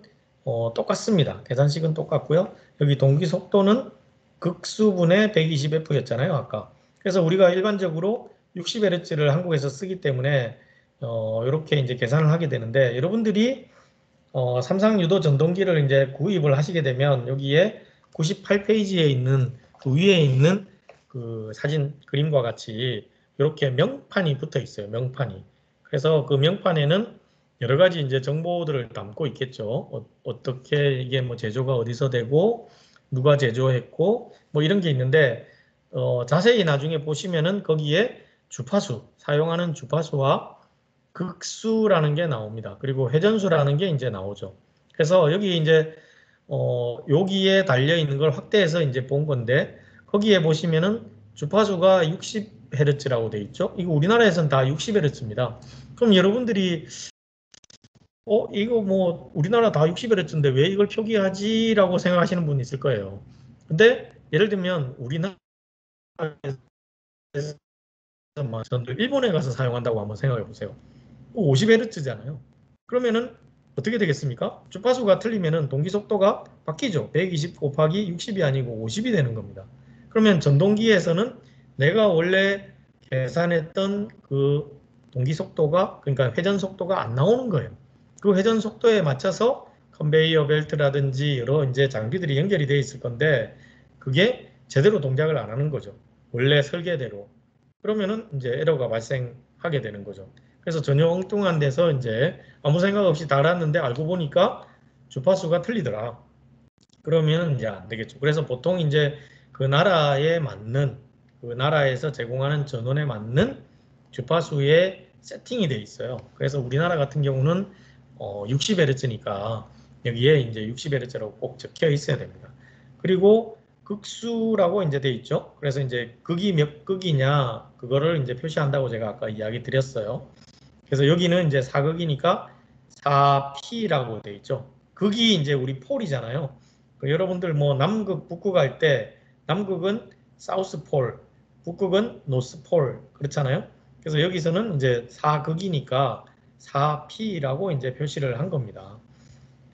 어, 똑같습니다. 계산식은 똑같고요. 여기 동기 속도는 극수분의 120F였잖아요. 아까. 그래서 우리가 일반적으로 60Hz를 한국에서 쓰기 때문에 어, 이렇게 이제 계산을 하게 되는데 여러분들이 어, 삼상 유도 전동기를 이제 구입을 하시게 되면 여기에 98페이지에 있는 그 위에 있는 그 사진 그림과 같이 이렇게 명판이 붙어 있어요. 명판이. 그래서 그 명판에는 여러 가지 이제 정보들을 담고 있겠죠. 어, 떻게 이게 뭐 제조가 어디서 되고 누가 제조했고 뭐 이런 게 있는데 어, 자세히 나중에 보시면은 거기에 주파수 사용하는 주파수와 극수라는 게 나옵니다. 그리고 회전수라는 게 이제 나오죠. 그래서 여기 이제 어, 여기에 달려 있는 걸 확대해서 이제 본 건데 거기에 보시면은 주파수가 60Hz라고 돼 있죠. 이거 우리나라에서는 다 60Hz입니다. 그럼 여러분들이 어 이거 뭐 우리나라 다 60Hz인데 왜 이걸 표기하지라고 생각하시는 분이 있을 거예요. 근데 예를 들면 우리나라에서 일본에 가서 사용한다고 한번 생각해 보세요. 50Hz잖아요. 그러면은 어떻게 되겠습니까? 주파수가 틀리면은 동기 속도가 바뀌죠. 120 곱하기 60이 아니고 50이 되는 겁니다. 그러면 전동기에서는 내가 원래 계산했던 그 동기 속도가 그러니까 회전 속도가 안 나오는 거예요. 그 회전 속도에 맞춰서 컨베이어 벨트라든지 여러 이제 장비들이 연결이 되어 있을 건데 그게 제대로 동작을 안 하는 거죠. 원래 설계대로. 그러면은 이제 에러가 발생하게 되는 거죠. 그래서 전혀 엉뚱한 데서 이제 아무 생각 없이 달았는데 알고 보니까 주파수가 틀리더라. 그러면 이제 안 되겠죠. 그래서 보통 이제 그 나라에 맞는 그 나라에서 제공하는 전원에 맞는 주파수에 세팅이 돼 있어요. 그래서 우리나라 같은 경우는 어, 60Hz니까 여기에 이제 60Hz라고 꼭 적혀 있어야 됩니다. 그리고 극수라고 이제 돼 있죠. 그래서 이제 극이 몇 극이냐 그거를 이제 표시한다고 제가 아까 이야기 드렸어요. 그래서 여기는 이제 4극이니까 4P라고 돼 있죠. 극이 이제 우리 폴이잖아요. 그 여러분들 뭐 남극, 북극 할 때 남극은 사우스 폴, 북극은 노스 폴 그렇잖아요. 그래서 여기서는 이제 4극이니까 4P라고 이제 표시를 한 겁니다.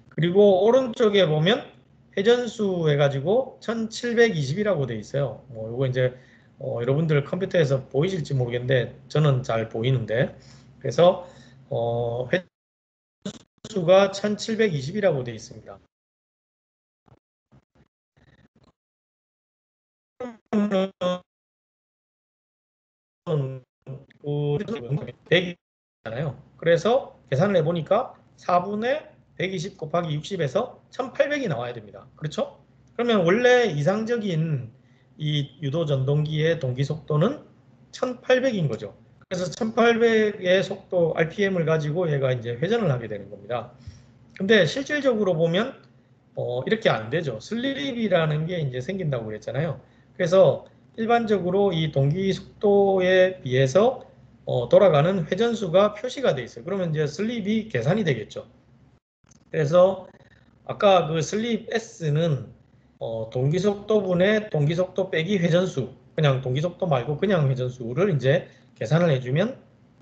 그리고 오른쪽에 보면 회전수 해가지고 1720이라고 돼 있어요. 뭐 이거 이제 어, 여러분들 컴퓨터에서 보이실지 모르겠는데 저는 잘 보이는데 그래서 어, 회전수가 1720이라고 돼 있습니다. 100이잖아요. 그래서 계산을 해보니까 4분의 120 곱하기 60에서 1800이 나와야 됩니다. 그렇죠? 그러면 원래 이상적인 이 유도 전동기의 동기 속도는 1800인 거죠. 그래서 1800의 속도 RPM을 가지고 얘가 이제 회전을 하게 되는 겁니다. 근데 실질적으로 보면 어, 이렇게 안 되죠. 슬립이라는 게 이제 생긴다고 그랬잖아요. 그래서 일반적으로 이 동기 속도에 비해서 어, 돌아가는 회전수가 표시가 돼 있어요. 그러면 이제 슬립이 계산이 되겠죠. 그래서 아까 그 슬립 S는 어, 동기속도분의 동기속도 빼기 회전수 그냥 동기속도 말고 그냥 회전수를 이제 계산을 해주면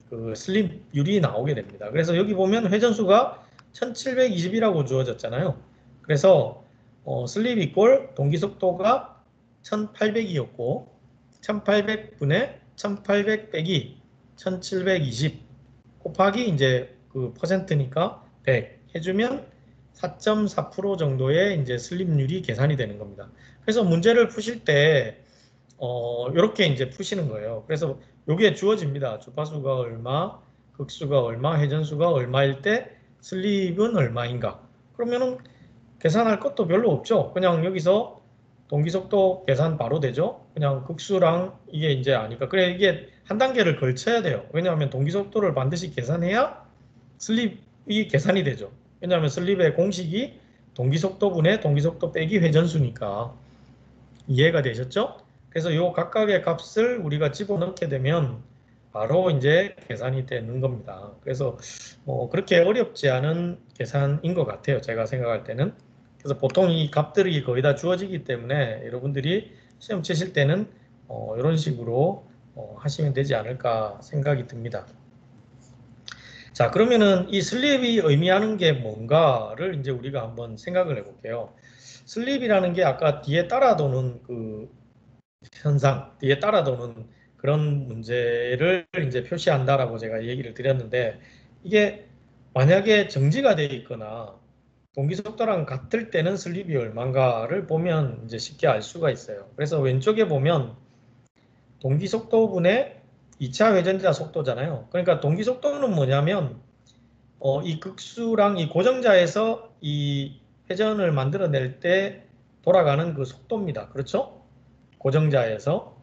그 슬립율이 나오게 됩니다. 그래서 여기 보면 회전수가 1720이라고 주어졌잖아요. 그래서 어, 슬립 이꼴 동기속도가 1800이었고 1800분의 1800 빼기 1720 곱하기 이제 그 퍼센트니까 100 해주면 4.4% 정도의 이제 슬립률이 계산이 되는 겁니다. 그래서 문제를 푸실 때 어, 이렇게 이제 푸시는 거예요. 그래서 이게 주어집니다. 주파수가 얼마, 극수가 얼마, 회전수가 얼마일 때 슬립은 얼마인가. 그러면은 계산할 것도 별로 없죠. 그냥 여기서 동기속도 계산 바로 되죠. 그냥 극수랑 이게 이제 아니까. 그래 이게 한 단계를 걸쳐야 돼요. 왜냐하면 동기속도를 반드시 계산해야 슬립이 계산이 되죠. 왜냐하면 슬립의 공식이 동기속도분의 동기속도 빼기 회전수니까 이해가 되셨죠? 그래서 요 각각의 값을 우리가 집어넣게 되면 바로 이제 계산이 되는 겁니다. 그래서 뭐 그렇게 어렵지 않은 계산인 것 같아요. 제가 생각할 때는. 그래서 보통 이 값들이 거의 다 주어지기 때문에 여러분들이 시험 치실 때는 어 이런 식으로 어 하시면 되지 않을까 생각이 듭니다. 자, 그러면은 이 슬립이 의미하는 게 뭔가를 이제 우리가 한번 생각을 해볼게요. 슬립이라는 게 아까 뒤에 따라 도는 그 현상, 뒤에 따라 도는 그런 문제를 이제 표시한다라고 제가 얘기를 드렸는데 이게 만약에 정지가 되어 있거나 동기 속도랑 같을 때는 슬립이 얼마인가를 보면 이제 쉽게 알 수가 있어요. 그래서 왼쪽에 보면 동기 속도분의 2차 회전자 속도잖아요. 그러니까 동기 속도는 뭐냐면 어, 이 극수랑 이 고정자에서 이 회전을 만들어낼 때 돌아가는 그 속도입니다. 그렇죠? 고정자에서.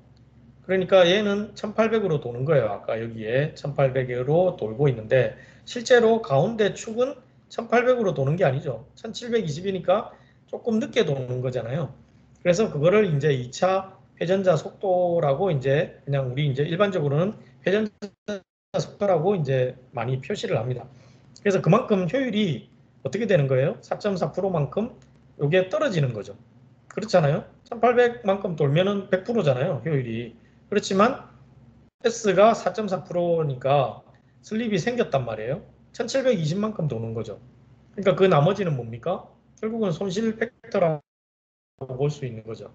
그러니까 얘는 1800으로 도는 거예요. 아까 여기에 1800으로 돌고 있는데 실제로 가운데 축은 1800으로 도는 게 아니죠. 1720이니까 조금 늦게 도는 거잖아요. 그래서 그거를 이제 2차 회전자 속도라고 이제 그냥 우리 이제 일반적으로는 회전자 속도라고 이제 많이 표시를 합니다. 그래서 그만큼 효율이 어떻게 되는 거예요? 4.4%만큼 이게 떨어지는 거죠. 그렇잖아요. 1800만큼 돌면은 100%잖아요. 효율이. 그렇지만 S가 4.4%니까 슬립이 생겼단 말이에요. 1720만큼 도는 거죠. 그러니까 그 나머지는 뭡니까? 결국은 손실 팩터라고 볼 수 있는 거죠.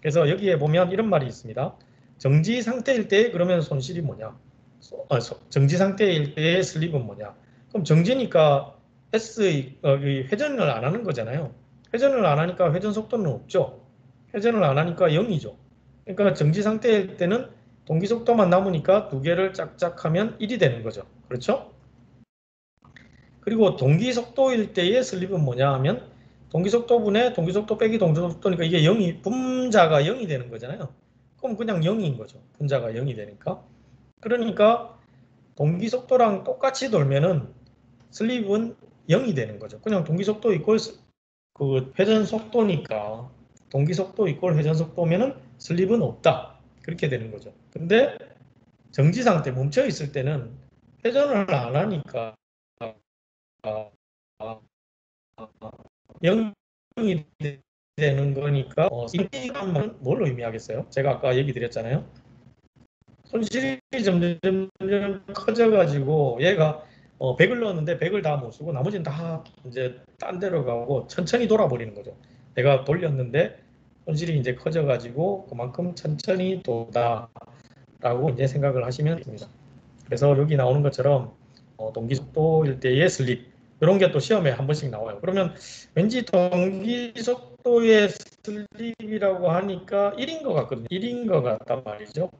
그래서 여기에 보면 이런 말이 있습니다. 정지 상태일 때 그러면 손실이 뭐냐? 아, 정지 상태일 때의 슬립은 뭐냐? 그럼 정지니까 S 어, 회전을 안 하는 거잖아요. 회전을 안 하니까 회전 속도는 없죠. 회전을 안 하니까 0이죠. 그러니까 정지 상태일 때는 동기 속도만 남으니까 두 개를 짝짝 하면 1이 되는 거죠. 그렇죠? 그리고 동기 속도일 때의 슬립은 뭐냐 하면 동기속도분의 동기속도 빼기 동기속도니까 이게 0이 분자가 0이 되는 거잖아요. 그럼 그냥 0인 거죠. 분자가 0이 되니까. 그러니까 동기 속도랑 똑같이 돌면은 슬립은 0이 되는 거죠. 그냥 동기 속도 이꼴 그 회전 속도니까 동기 속도 이꼴 회전 속도면은 슬립은 없다. 그렇게 되는 거죠. 근데 정지 상태 멈춰 있을 때는 회전을 안 하니까 0이 되는 거니까 어, 이감은 뭘 의미하겠어요? 제가 아까 얘기 드렸잖아요. 손실이 점점, 점점 커져가지고 얘가 어, 100을 넣었는데 100을 다 못 쓰고 나머지는 다 이제 딴 데로 가고 천천히 돌아버리는 거죠. 내가 돌렸는데 손실이 이제 커져가지고 그만큼 천천히 돈다라고 이제 생각을 하시면 됩니다. 그래서 여기 나오는 것처럼 어, 동기 속도일 때의 슬립 이런 게 또 시험에 한 번씩 나와요. 그러면 왠지 동기 속도의 슬립이라고 하니까 1인 것 같거든요. 1인 것 같단 말이죠.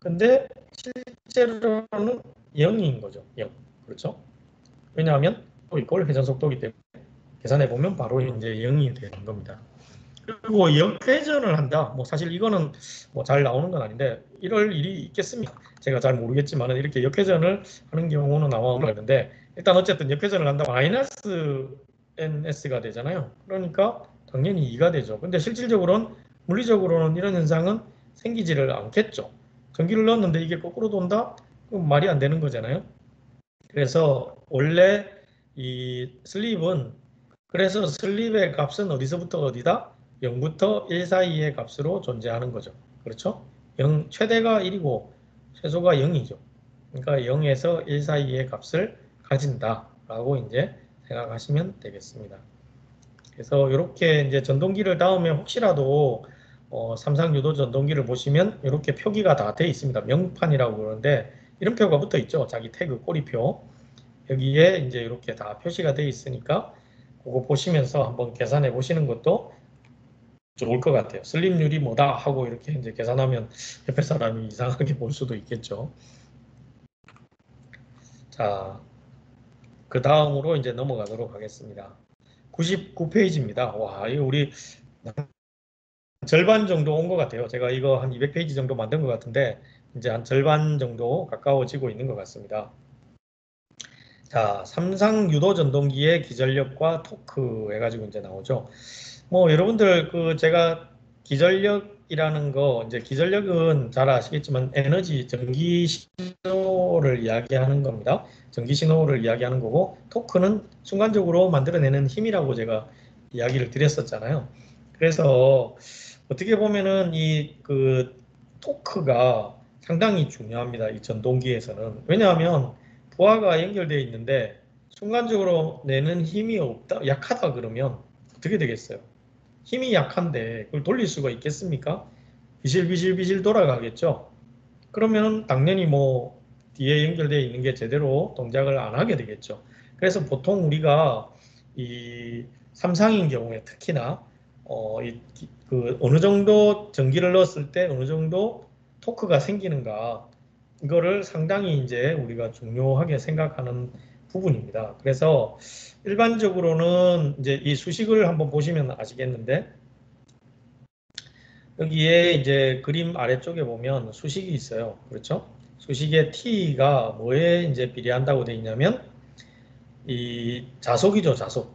근데 실제로는 0인 거죠. 0. 그렇죠? 왜냐하면 또 이걸 회전 속도기 때문에 계산해 보면 바로 이제 0이 되는 겁니다. 그리고 역회전을 한다. 뭐 사실 이거는 뭐 잘 나오는 건 아닌데 이럴 일이 있겠습니까? 제가 잘 모르겠지만 이렇게 역회전을 하는 경우는 나오는데 일단 어쨌든 역회전을 한다 마이너스 ns가 되잖아요. 그러니까 당연히 2가 되죠. 근데 실질적으로는 물리적으로는 이런 현상은 생기지를 않겠죠. 전기를 넣었는데 이게 거꾸로 돈다? 그럼 말이 안 되는 거잖아요. 그래서 원래 이 슬립은 그래서 슬립의 값은 어디서부터 어디다? 0부터 1 사이의 값으로 존재하는 거죠. 그렇죠? 0, 최대가 1이고 최소가 0이죠. 그러니까 0에서 1 사이의 값을 가진다라고 이제 생각하시면 되겠습니다. 그래서 이렇게 이제 전동기를 다음에 혹시라도 어, 삼상 유도 전동기를 보시면 이렇게 표기가 다 되어 있습니다. 명판이라고 그러는데 이런 표가 붙어 있죠. 자기 태그 꼬리표 여기에 이제 이렇게 다 표시가 되어 있으니까 그거 보시면서 한번 계산해 보시는 것도 좋을 것 같아요. 슬립률이 뭐다 하고 이렇게 이제 계산하면 옆에 사람이 이상하게 볼 수도 있겠죠. 자, 그 다음으로 이제 넘어가도록 하겠습니다. 99페이지입니다. 와, 이거 우리 절반 정도 온 것 같아요. 제가 이거 한 200페이지 정도 만든 것 같은데 이제 한 절반 정도 가까워지고 있는 것 같습니다. 자, 삼상 유도 전동기의 기전력과 토크 해가지고 이제 나오죠. 뭐 여러분들 그 제가 기전력 이라는 거 이제 기전력은 잘 아시겠지만 에너지 전기 신호를 이야기하는 겁니다. 전기 신호를 이야기하는 거고 토크는 순간적으로 만들어내는 힘이라고 제가 이야기를 드렸었잖아요. 그래서 어떻게 보면은 이 그 토크가 상당히 중요합니다. 이 전동기에서는 왜냐하면 부하가 연결되어 있는데 순간적으로 내는 힘이 없다, 약하다 그러면 어떻게 되겠어요? 힘이 약한데 그걸 돌릴 수가 있겠습니까? 비실비실비실 돌아가겠죠. 그러면 당연히 뭐 뒤에 연결되어 있는 게 제대로 동작을 안 하게 되겠죠. 그래서 보통 우리가 이 삼상인 경우에 특히나 어, 이, 그 어느 정도 전기를 넣었을 때 어느 정도 토크가 생기는가 이거를 상당히 이제 우리가 중요하게 생각하는 부분입니다. 그래서 일반적으로는 이제 이 수식을 한번 보시면 아시겠는데 여기에 이제 그림 아래쪽에 보면 수식이 있어요. 그렇죠? 수식의 t가 뭐에 이제 비례한다고 되어 있냐면 이 자속이죠, 자속.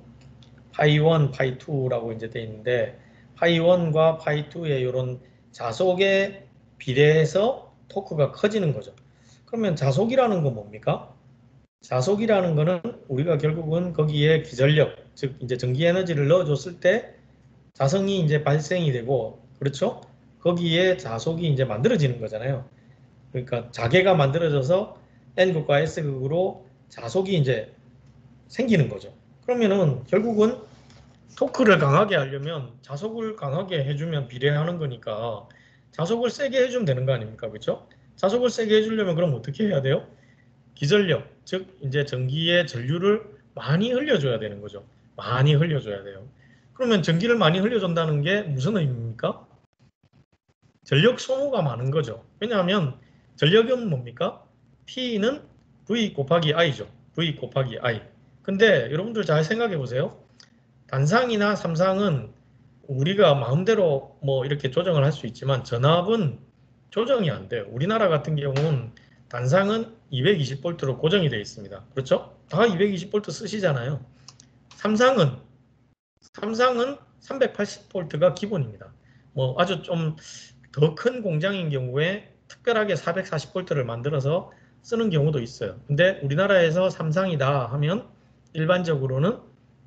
파이 1, 파이 2라고 이제 되어 있는데 파이 1과 파이 2의 이런 자속에 비례해서 토크가 커지는 거죠. 그러면 자속이라는 건 뭡니까? 자속이라는 거는 우리가 결국은 거기에 기전력, 즉 이제 전기 에너지를 넣어줬을 때 자성이 이제 발생이 되고 그렇죠? 거기에 자속이 이제 만들어지는 거잖아요. 그러니까 자계가 만들어져서 N극과 S극으로 자속이 이제 생기는 거죠. 그러면은 결국은 토크를 강하게 하려면 자속을 강하게 해주면 비례하는 거니까 자속을 세게 해주면 되는 거 아닙니까? 그렇죠? 자속을 세게 해주려면 그럼 어떻게 해야 돼요? 기전력, 즉 이제 전기의 전류를 많이 흘려줘야 되는 거죠. 많이 흘려줘야 돼요. 그러면 전기를 많이 흘려준다는 게 무슨 의미입니까? 전력 소모가 많은 거죠. 왜냐하면 전력은 뭡니까? P는 V 곱하기 I죠. V 곱하기 I. 근데 여러분들 잘 생각해 보세요. 단상이나 삼상은 우리가 마음대로 뭐 이렇게 조정을 할 수 있지만 전압은 조정이 안 돼요. 우리나라 같은 경우는 단상은 220V로 고정이 되어 있습니다. 그렇죠? 다 220V 쓰시잖아요. 삼상은 삼상은 380V가 기본입니다. 뭐 아주 좀 더 큰 공장인 경우에 특별하게 440V를 만들어서 쓰는 경우도 있어요. 근데 우리나라에서 삼상이다 하면 일반적으로는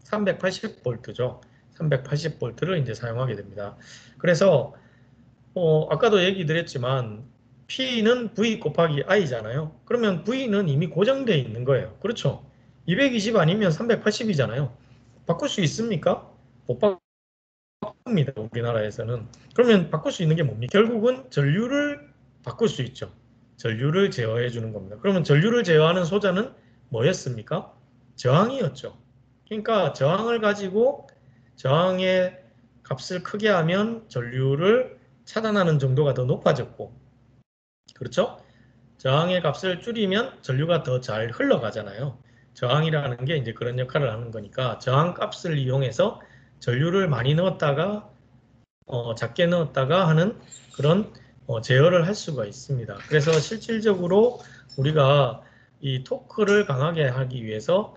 380V죠. 380V를 이제 사용하게 됩니다. 그래서 어, 아까도 얘기 드렸지만 P는 V 곱하기 I잖아요. 그러면 V는 이미 고정되어 있는 거예요. 그렇죠? 220 아니면 380이잖아요. 바꿀 수 있습니까? 못 바꿉니다. 우리나라에서는. 그러면 바꿀 수 있는 게 뭡니까? 결국은 전류를 바꿀 수 있죠. 전류를 제어해 주는 겁니다. 그러면 전류를 제어하는 소자는 뭐였습니까? 저항이었죠. 그러니까 저항을 가지고 저항의 값을 크게 하면 전류를 차단하는 정도가 더 높아졌고 그렇죠? 저항의 값을 줄이면 전류가 더 잘 흘러가잖아요. 저항이라는 게 이제 그런 역할을 하는 거니까 저항 값을 이용해서 전류를 많이 넣었다가 어, 작게 넣었다가 하는 그런 어, 제어를 할 수가 있습니다. 그래서 실질적으로 우리가 이 토크를 강하게 하기 위해서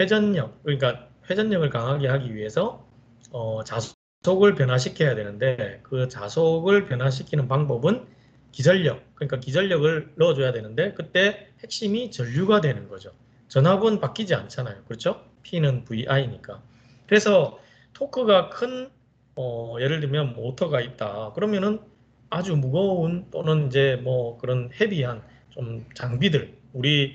회전력, 그러니까 회전력을 강하게 하기 위해서 어, 자속을 변화시켜야 되는데 그 자속을 변화시키는 방법은 기전력, 그러니까 기전력을 넣어줘야 되는데 그때 핵심이 전류가 되는 거죠. 전압은 바뀌지 않잖아요. 그렇죠? P는 VI니까. 그래서 토크가 큰 어, 예를 들면 모터가 있다. 그러면은 아주 무거운 또는 이제 뭐 그런 헤비한 좀 장비들 우리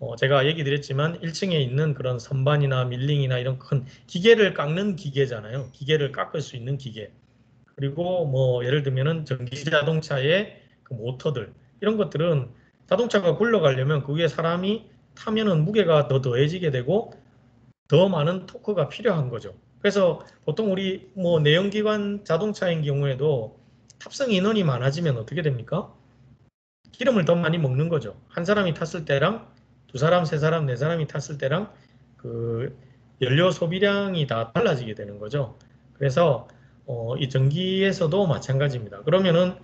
어 제가 얘기 드렸지만 1층에 있는 그런 선반이나 밀링이나 이런 큰 기계를 깎는 기계잖아요. 기계를 깎을 수 있는 기계. 그리고 뭐 예를 들면은 전기 자동차의 그 모터들 이런 것들은 자동차가 굴러가려면 그 위에 사람이 타면은 무게가 더 더해지게 되고 더 많은 토크가 필요한 거죠. 그래서 보통 우리 뭐 내연기관 자동차인 경우에도 탑승 인원이 많아지면 어떻게 됩니까? 기름을 더 많이 먹는 거죠. 한 사람이 탔을 때랑 두 사람, 세 사람, 네 사람이 탔을 때랑 그 연료 소비량이 다 달라지게 되는 거죠. 그래서 어, 이 전기에서도 마찬가지입니다. 그러면은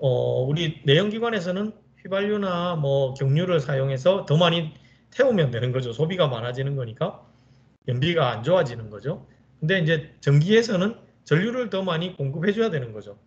어, 우리 내연기관에서는 휘발유나 뭐 경유를 사용해서 더 많이 태우면 되는 거죠. 소비가 많아지는 거니까 연비가 안 좋아지는 거죠. 근데 이제 전기에서는 전류를 더 많이 공급해 줘야 되는 거죠.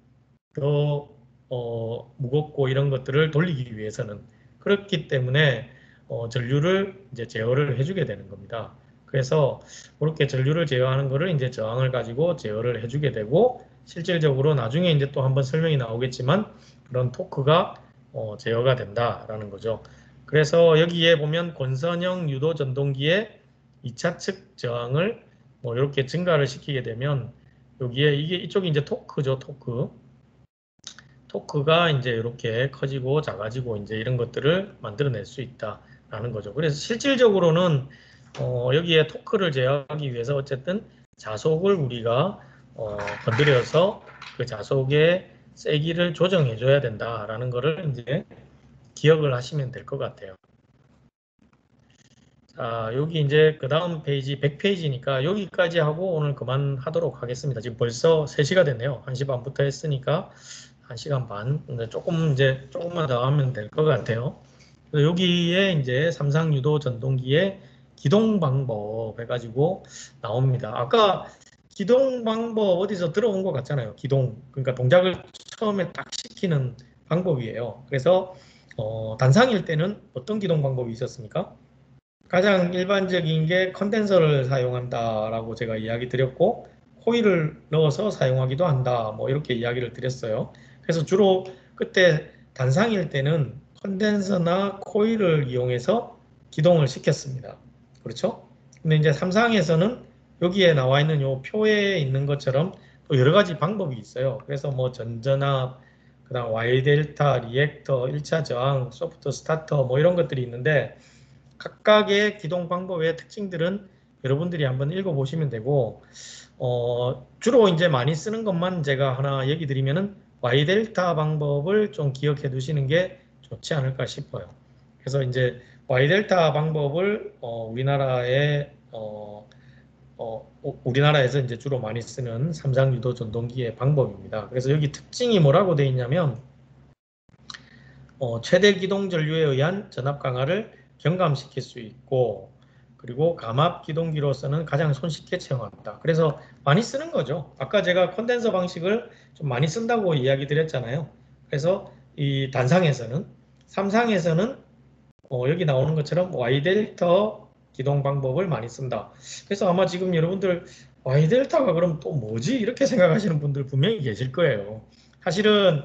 더 어, 무겁고 이런 것들을 돌리기 위해서는 그렇기 때문에 어, 전류를 이제 제어를 해주게 되는 겁니다. 그래서 그렇게 전류를 제어하는 것을 이제 저항을 가지고 제어를 해주게 되고 실질적으로 나중에 이제 또 한번 설명이 나오겠지만 그런 토크가 어, 제어가 된다라는 거죠. 그래서 여기에 보면 권선형 유도 전동기의 2차 측 저항을 뭐 이렇게 증가를 시키게 되면 여기에 이게 이쪽이 이제 토크죠, 토크. 토크가 이제 이렇게 커지고 작아지고 이제 이런 것들을 만들어낼 수 있다라는 거죠. 그래서 실질적으로는 어, 여기에 토크를 제어하기 위해서 어쨌든 자속을 우리가 어, 건드려서 그 자속의 세기를 조정해 줘야 된다라는 것을 이제 기억을 하시면 될 것 같아요. 자, 여기 이제 그 다음 페이지 100페이지니까 여기까지 하고 오늘 그만 하도록 하겠습니다. 지금 벌써 3시가 됐네요. 1시 반부터 했으니까 1시간 반. 근데 조금 이제 조금만 더 하면 될 것 같아요. 여기에 이제 삼상유도 전동기의 기동 방법 해가지고 나옵니다. 아까 기동 방법 어디서 들어온 것 같잖아요. 기동. 그러니까 동작을 처음에 딱 시키는 방법이에요. 그래서 어, 단상일 때는 어떤 기동 방법이 있었습니까? 가장 일반적인 게 컨덴서를 사용한다라고 제가 이야기 드렸고 코일을 넣어서 사용하기도 한다. 뭐 이렇게 이야기를 드렸어요. 그래서 주로 그때 단상일 때는 컨덴서나 코일을 이용해서 기동을 시켰습니다. 그렇죠? 근데 이제 삼상에서는 여기에 나와 있는 요 표에 있는 것처럼 또 여러 가지 방법이 있어요. 그래서 뭐 전전압, 그다음 Y 델타, 리액터, 1차 저항, soft starter 뭐 이런 것들이 있는데 각각의 기동 방법의 특징들은 여러분들이 한번 읽어보시면 되고 어, 주로 이제 많이 쓰는 것만 제가 하나 얘기 드리면은 Y 델타 방법을 좀 기억해 두시는 게 좋지 않을까 싶어요. 그래서 이제 Y 델타 방법을 어, 우리나라의 어, 어, 우리나라에서 이제 주로 많이 쓰는 삼상 유도 전동기의 방법입니다. 그래서 여기 특징이 뭐라고 되어 있냐면 어, 최대 기동 전류에 의한 전압 강화를 경감시킬 수 있고 그리고 감압 기동기로서는 가장 손쉽게 채용합니다. 그래서 많이 쓰는 거죠. 아까 제가 컨덴서 방식을 좀 많이 쓴다고 이야기 드렸잖아요. 그래서 이 단상에서는 삼상에서는 어, 여기 나오는 것처럼 Y 델터 기동 방법을 많이 쓴다. 그래서 아마 지금 여러분들 Y 델타가 그럼 또 뭐지 이렇게 생각하시는 분들 분명히 계실 거예요. 사실은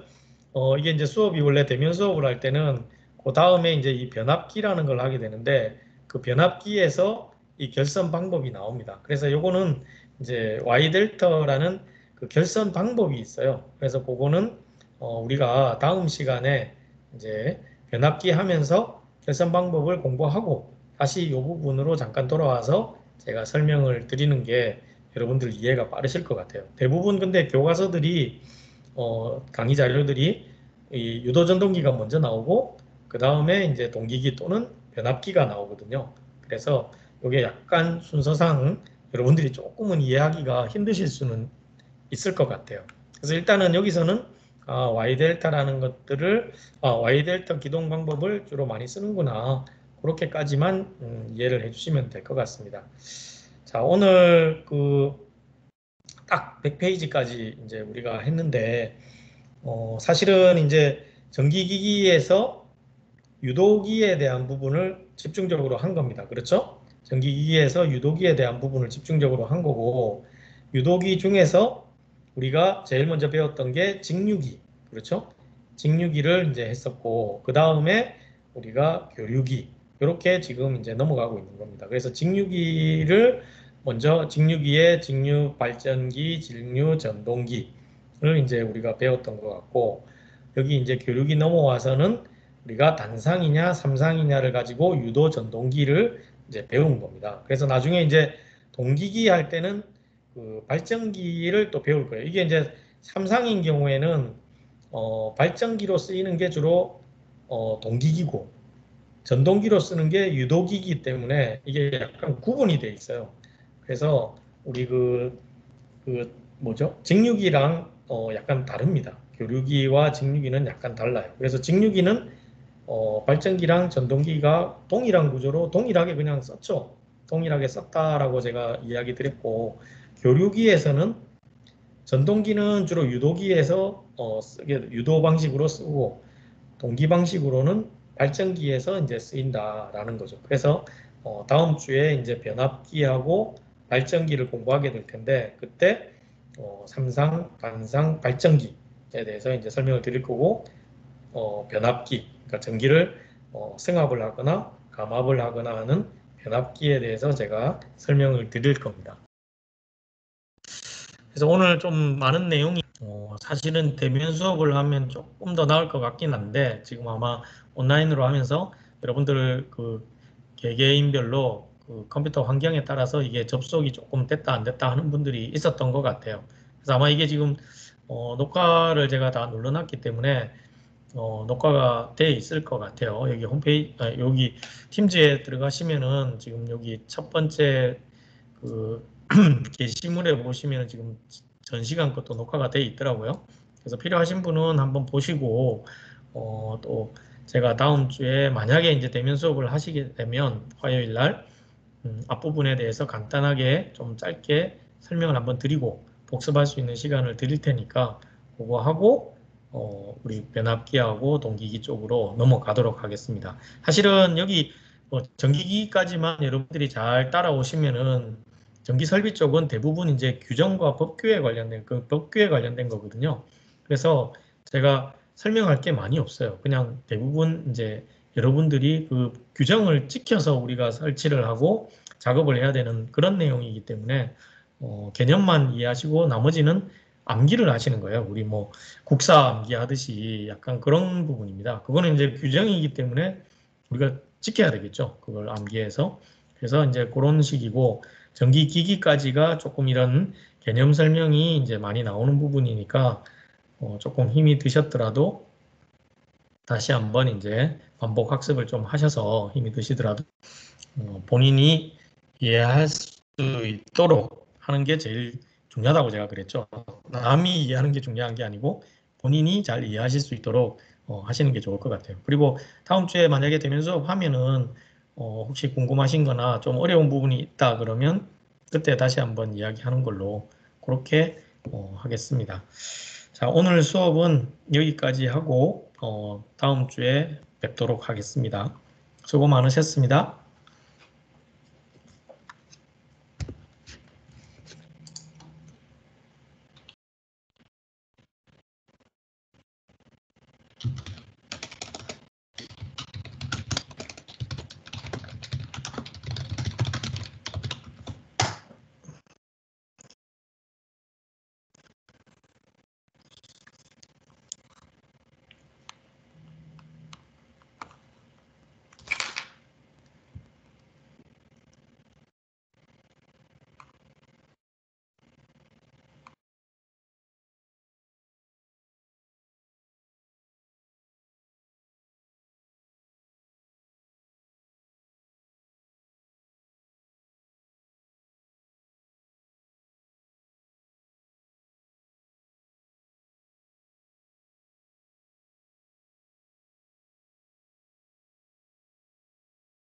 어, 이게 이제 수업이 원래 대면 수업을 할 때는 그 다음에 이제 이 변압기라는 걸 하게 되는데 그 변압기에서 이 결선 방법이 나옵니다. 그래서 요거는 이제 Y 델타라는 그 결선 방법이 있어요. 그래서 그거는 어, 우리가 다음 시간에 이제 변압기 하면서 결선 방법을 공부하고 다시 이 부분으로 잠깐 돌아와서 제가 설명을 드리는 게 여러분들 이해가 빠르실 것 같아요. 대부분 근데 교과서들이 어, 강의 자료들이 이 유도 전동기가 먼저 나오고 그 다음에 이제 동기기 또는 변압기가 나오거든요. 그래서 이게 약간 순서상 여러분들이 조금은 이해하기가 힘드실 수는 있을 것 같아요. 그래서 일단은 여기서는 아, Y 델타라는 것들을 아, Y 델타 기동 방법을 주로 많이 쓰는구나 그렇게까지만 음, 이해를 해주시면 될 것 같습니다. 자 오늘 그 딱 100페이지까지 이제 우리가 했는데 어, 사실은 이제 전기기기에서 유도기에 대한 부분을 집중적으로 한 겁니다. 그렇죠? 전기기기에서 유도기에 대한 부분을 집중적으로 한 거고 유도기 중에서 우리가 제일 먼저 배웠던 게 직류기 그렇죠? 직류기를 이제 했었고 그 다음에 우리가 교류기 이렇게 지금 이제 넘어가고 있는 겁니다. 그래서 직류기를 먼저 직류기의 직류 발전기, 직류 전동기를 이제 우리가 배웠던 것 같고 여기 이제 교류기 넘어와서는 우리가 단상이냐 삼상이냐를 가지고 유도 전동기를 이제 배운 겁니다. 그래서 나중에 이제 동기기 할 때는 그 발전기를 또 배울 거예요. 이게 이제 삼상인 경우에는 어, 발전기로 쓰이는 게 주로 어, 동기기고 전동기로 쓰는 게 유도기이기 때문에 이게 약간 구분이 돼 있어요. 그래서 우리 그, 그 뭐죠? 직류기랑 어, 약간 다릅니다. 교류기와 직류기는 약간 달라요. 그래서 직류기는 어, 발전기랑 전동기가 동일한 구조로 동일하게 그냥 썼죠. 동일하게 썼다라고 제가 이야기 드렸고 교류기에서는 전동기는 주로 유도기에서 어, 쓰게 유도 방식으로 쓰고 동기 방식으로는 발전기에서 이제 쓰인다라는 거죠. 그래서 어, 다음 주에 이제 변압기하고 발전기를 공부하게 될 텐데 그때 어, 삼상, 반상, 발전기에 대해서 이제 설명을 드릴 거고 어, 변압기, 그러니까 전기를 어, 승합을 하거나 감압을 하거나 하는 변압기에 대해서 제가 설명을 드릴 겁니다. 그래서 오늘 좀 많은 내용이 어, 사실은 대면 수업을 하면 조금 더 나을 것 같긴 한데 지금 아마 온라인으로 하면서 여러분들 그 개개인별로 그 컴퓨터 환경에 따라서 이게 접속이 조금 됐다 안 됐다 하는 분들이 있었던 것 같아요. 그래서 아마 이게 지금 어, 녹화를 제가 다 눌러놨기 때문에 어, 녹화가 돼 있을 것 같아요. 여기 홈페이지 아, 여기 팀즈에 들어가시면은 지금 여기 첫 번째 그 게시물에 보시면 지금 전 시간 것도 녹화가 돼 있더라고요. 그래서 필요하신 분은 한번 보시고 어, 또 제가 다음 주에 만약에 이제 대면 수업을 하시게 되면 화요일 날 음, 앞부분에 대해서 간단하게 좀 짧게 설명을 한번 드리고 복습할 수 있는 시간을 드릴 테니까 그거 하고 어, 우리 변압기하고 동기기 쪽으로 넘어가도록 하겠습니다. 사실은 여기 뭐 전기기까지만 여러분들이 잘 따라오시면은 전기 설비 쪽은 대부분 이제 규정과 법규에 관련된 그 법규에 관련된 거거든요. 그래서 제가 설명할 게 많이 없어요. 그냥 대부분 이제 여러분들이 그 규정을 지켜서 우리가 설치를 하고 작업을 해야 되는 그런 내용이기 때문에 어, 개념만 이해하시고 나머지는 암기를 하시는 거예요. 우리 뭐 국사 암기 하듯이 약간 그런 부분입니다. 그거는 이제 규정이기 때문에 우리가 지켜야 되겠죠. 그걸 암기해서. 그래서 이제 그런 식이고 전기 기기까지가 조금 이런 개념 설명이 이제 많이 나오는 부분이니까 어 조금 힘이 드셨더라도 다시 한번 이제 반복 학습을 좀 하셔서 힘이 드시더라도 어 본인이 이해할 수 있도록 하는 게 제일 중요하다고 제가 그랬죠. 남이 이해하는 게 중요한 게 아니고 본인이 잘 이해하실 수 있도록 어, 하시는 게 좋을 것 같아요. 그리고 다음 주에 만약에 되면서 화면은 어, 혹시 궁금하신 거나 좀 어려운 부분이 있다 그러면 그때 다시 한번 이야기하는 걸로 그렇게 어, 하겠습니다. 자, 오늘 수업은 여기까지 하고 어, 다음 주에 뵙도록 하겠습니다. 수고 많으셨습니다.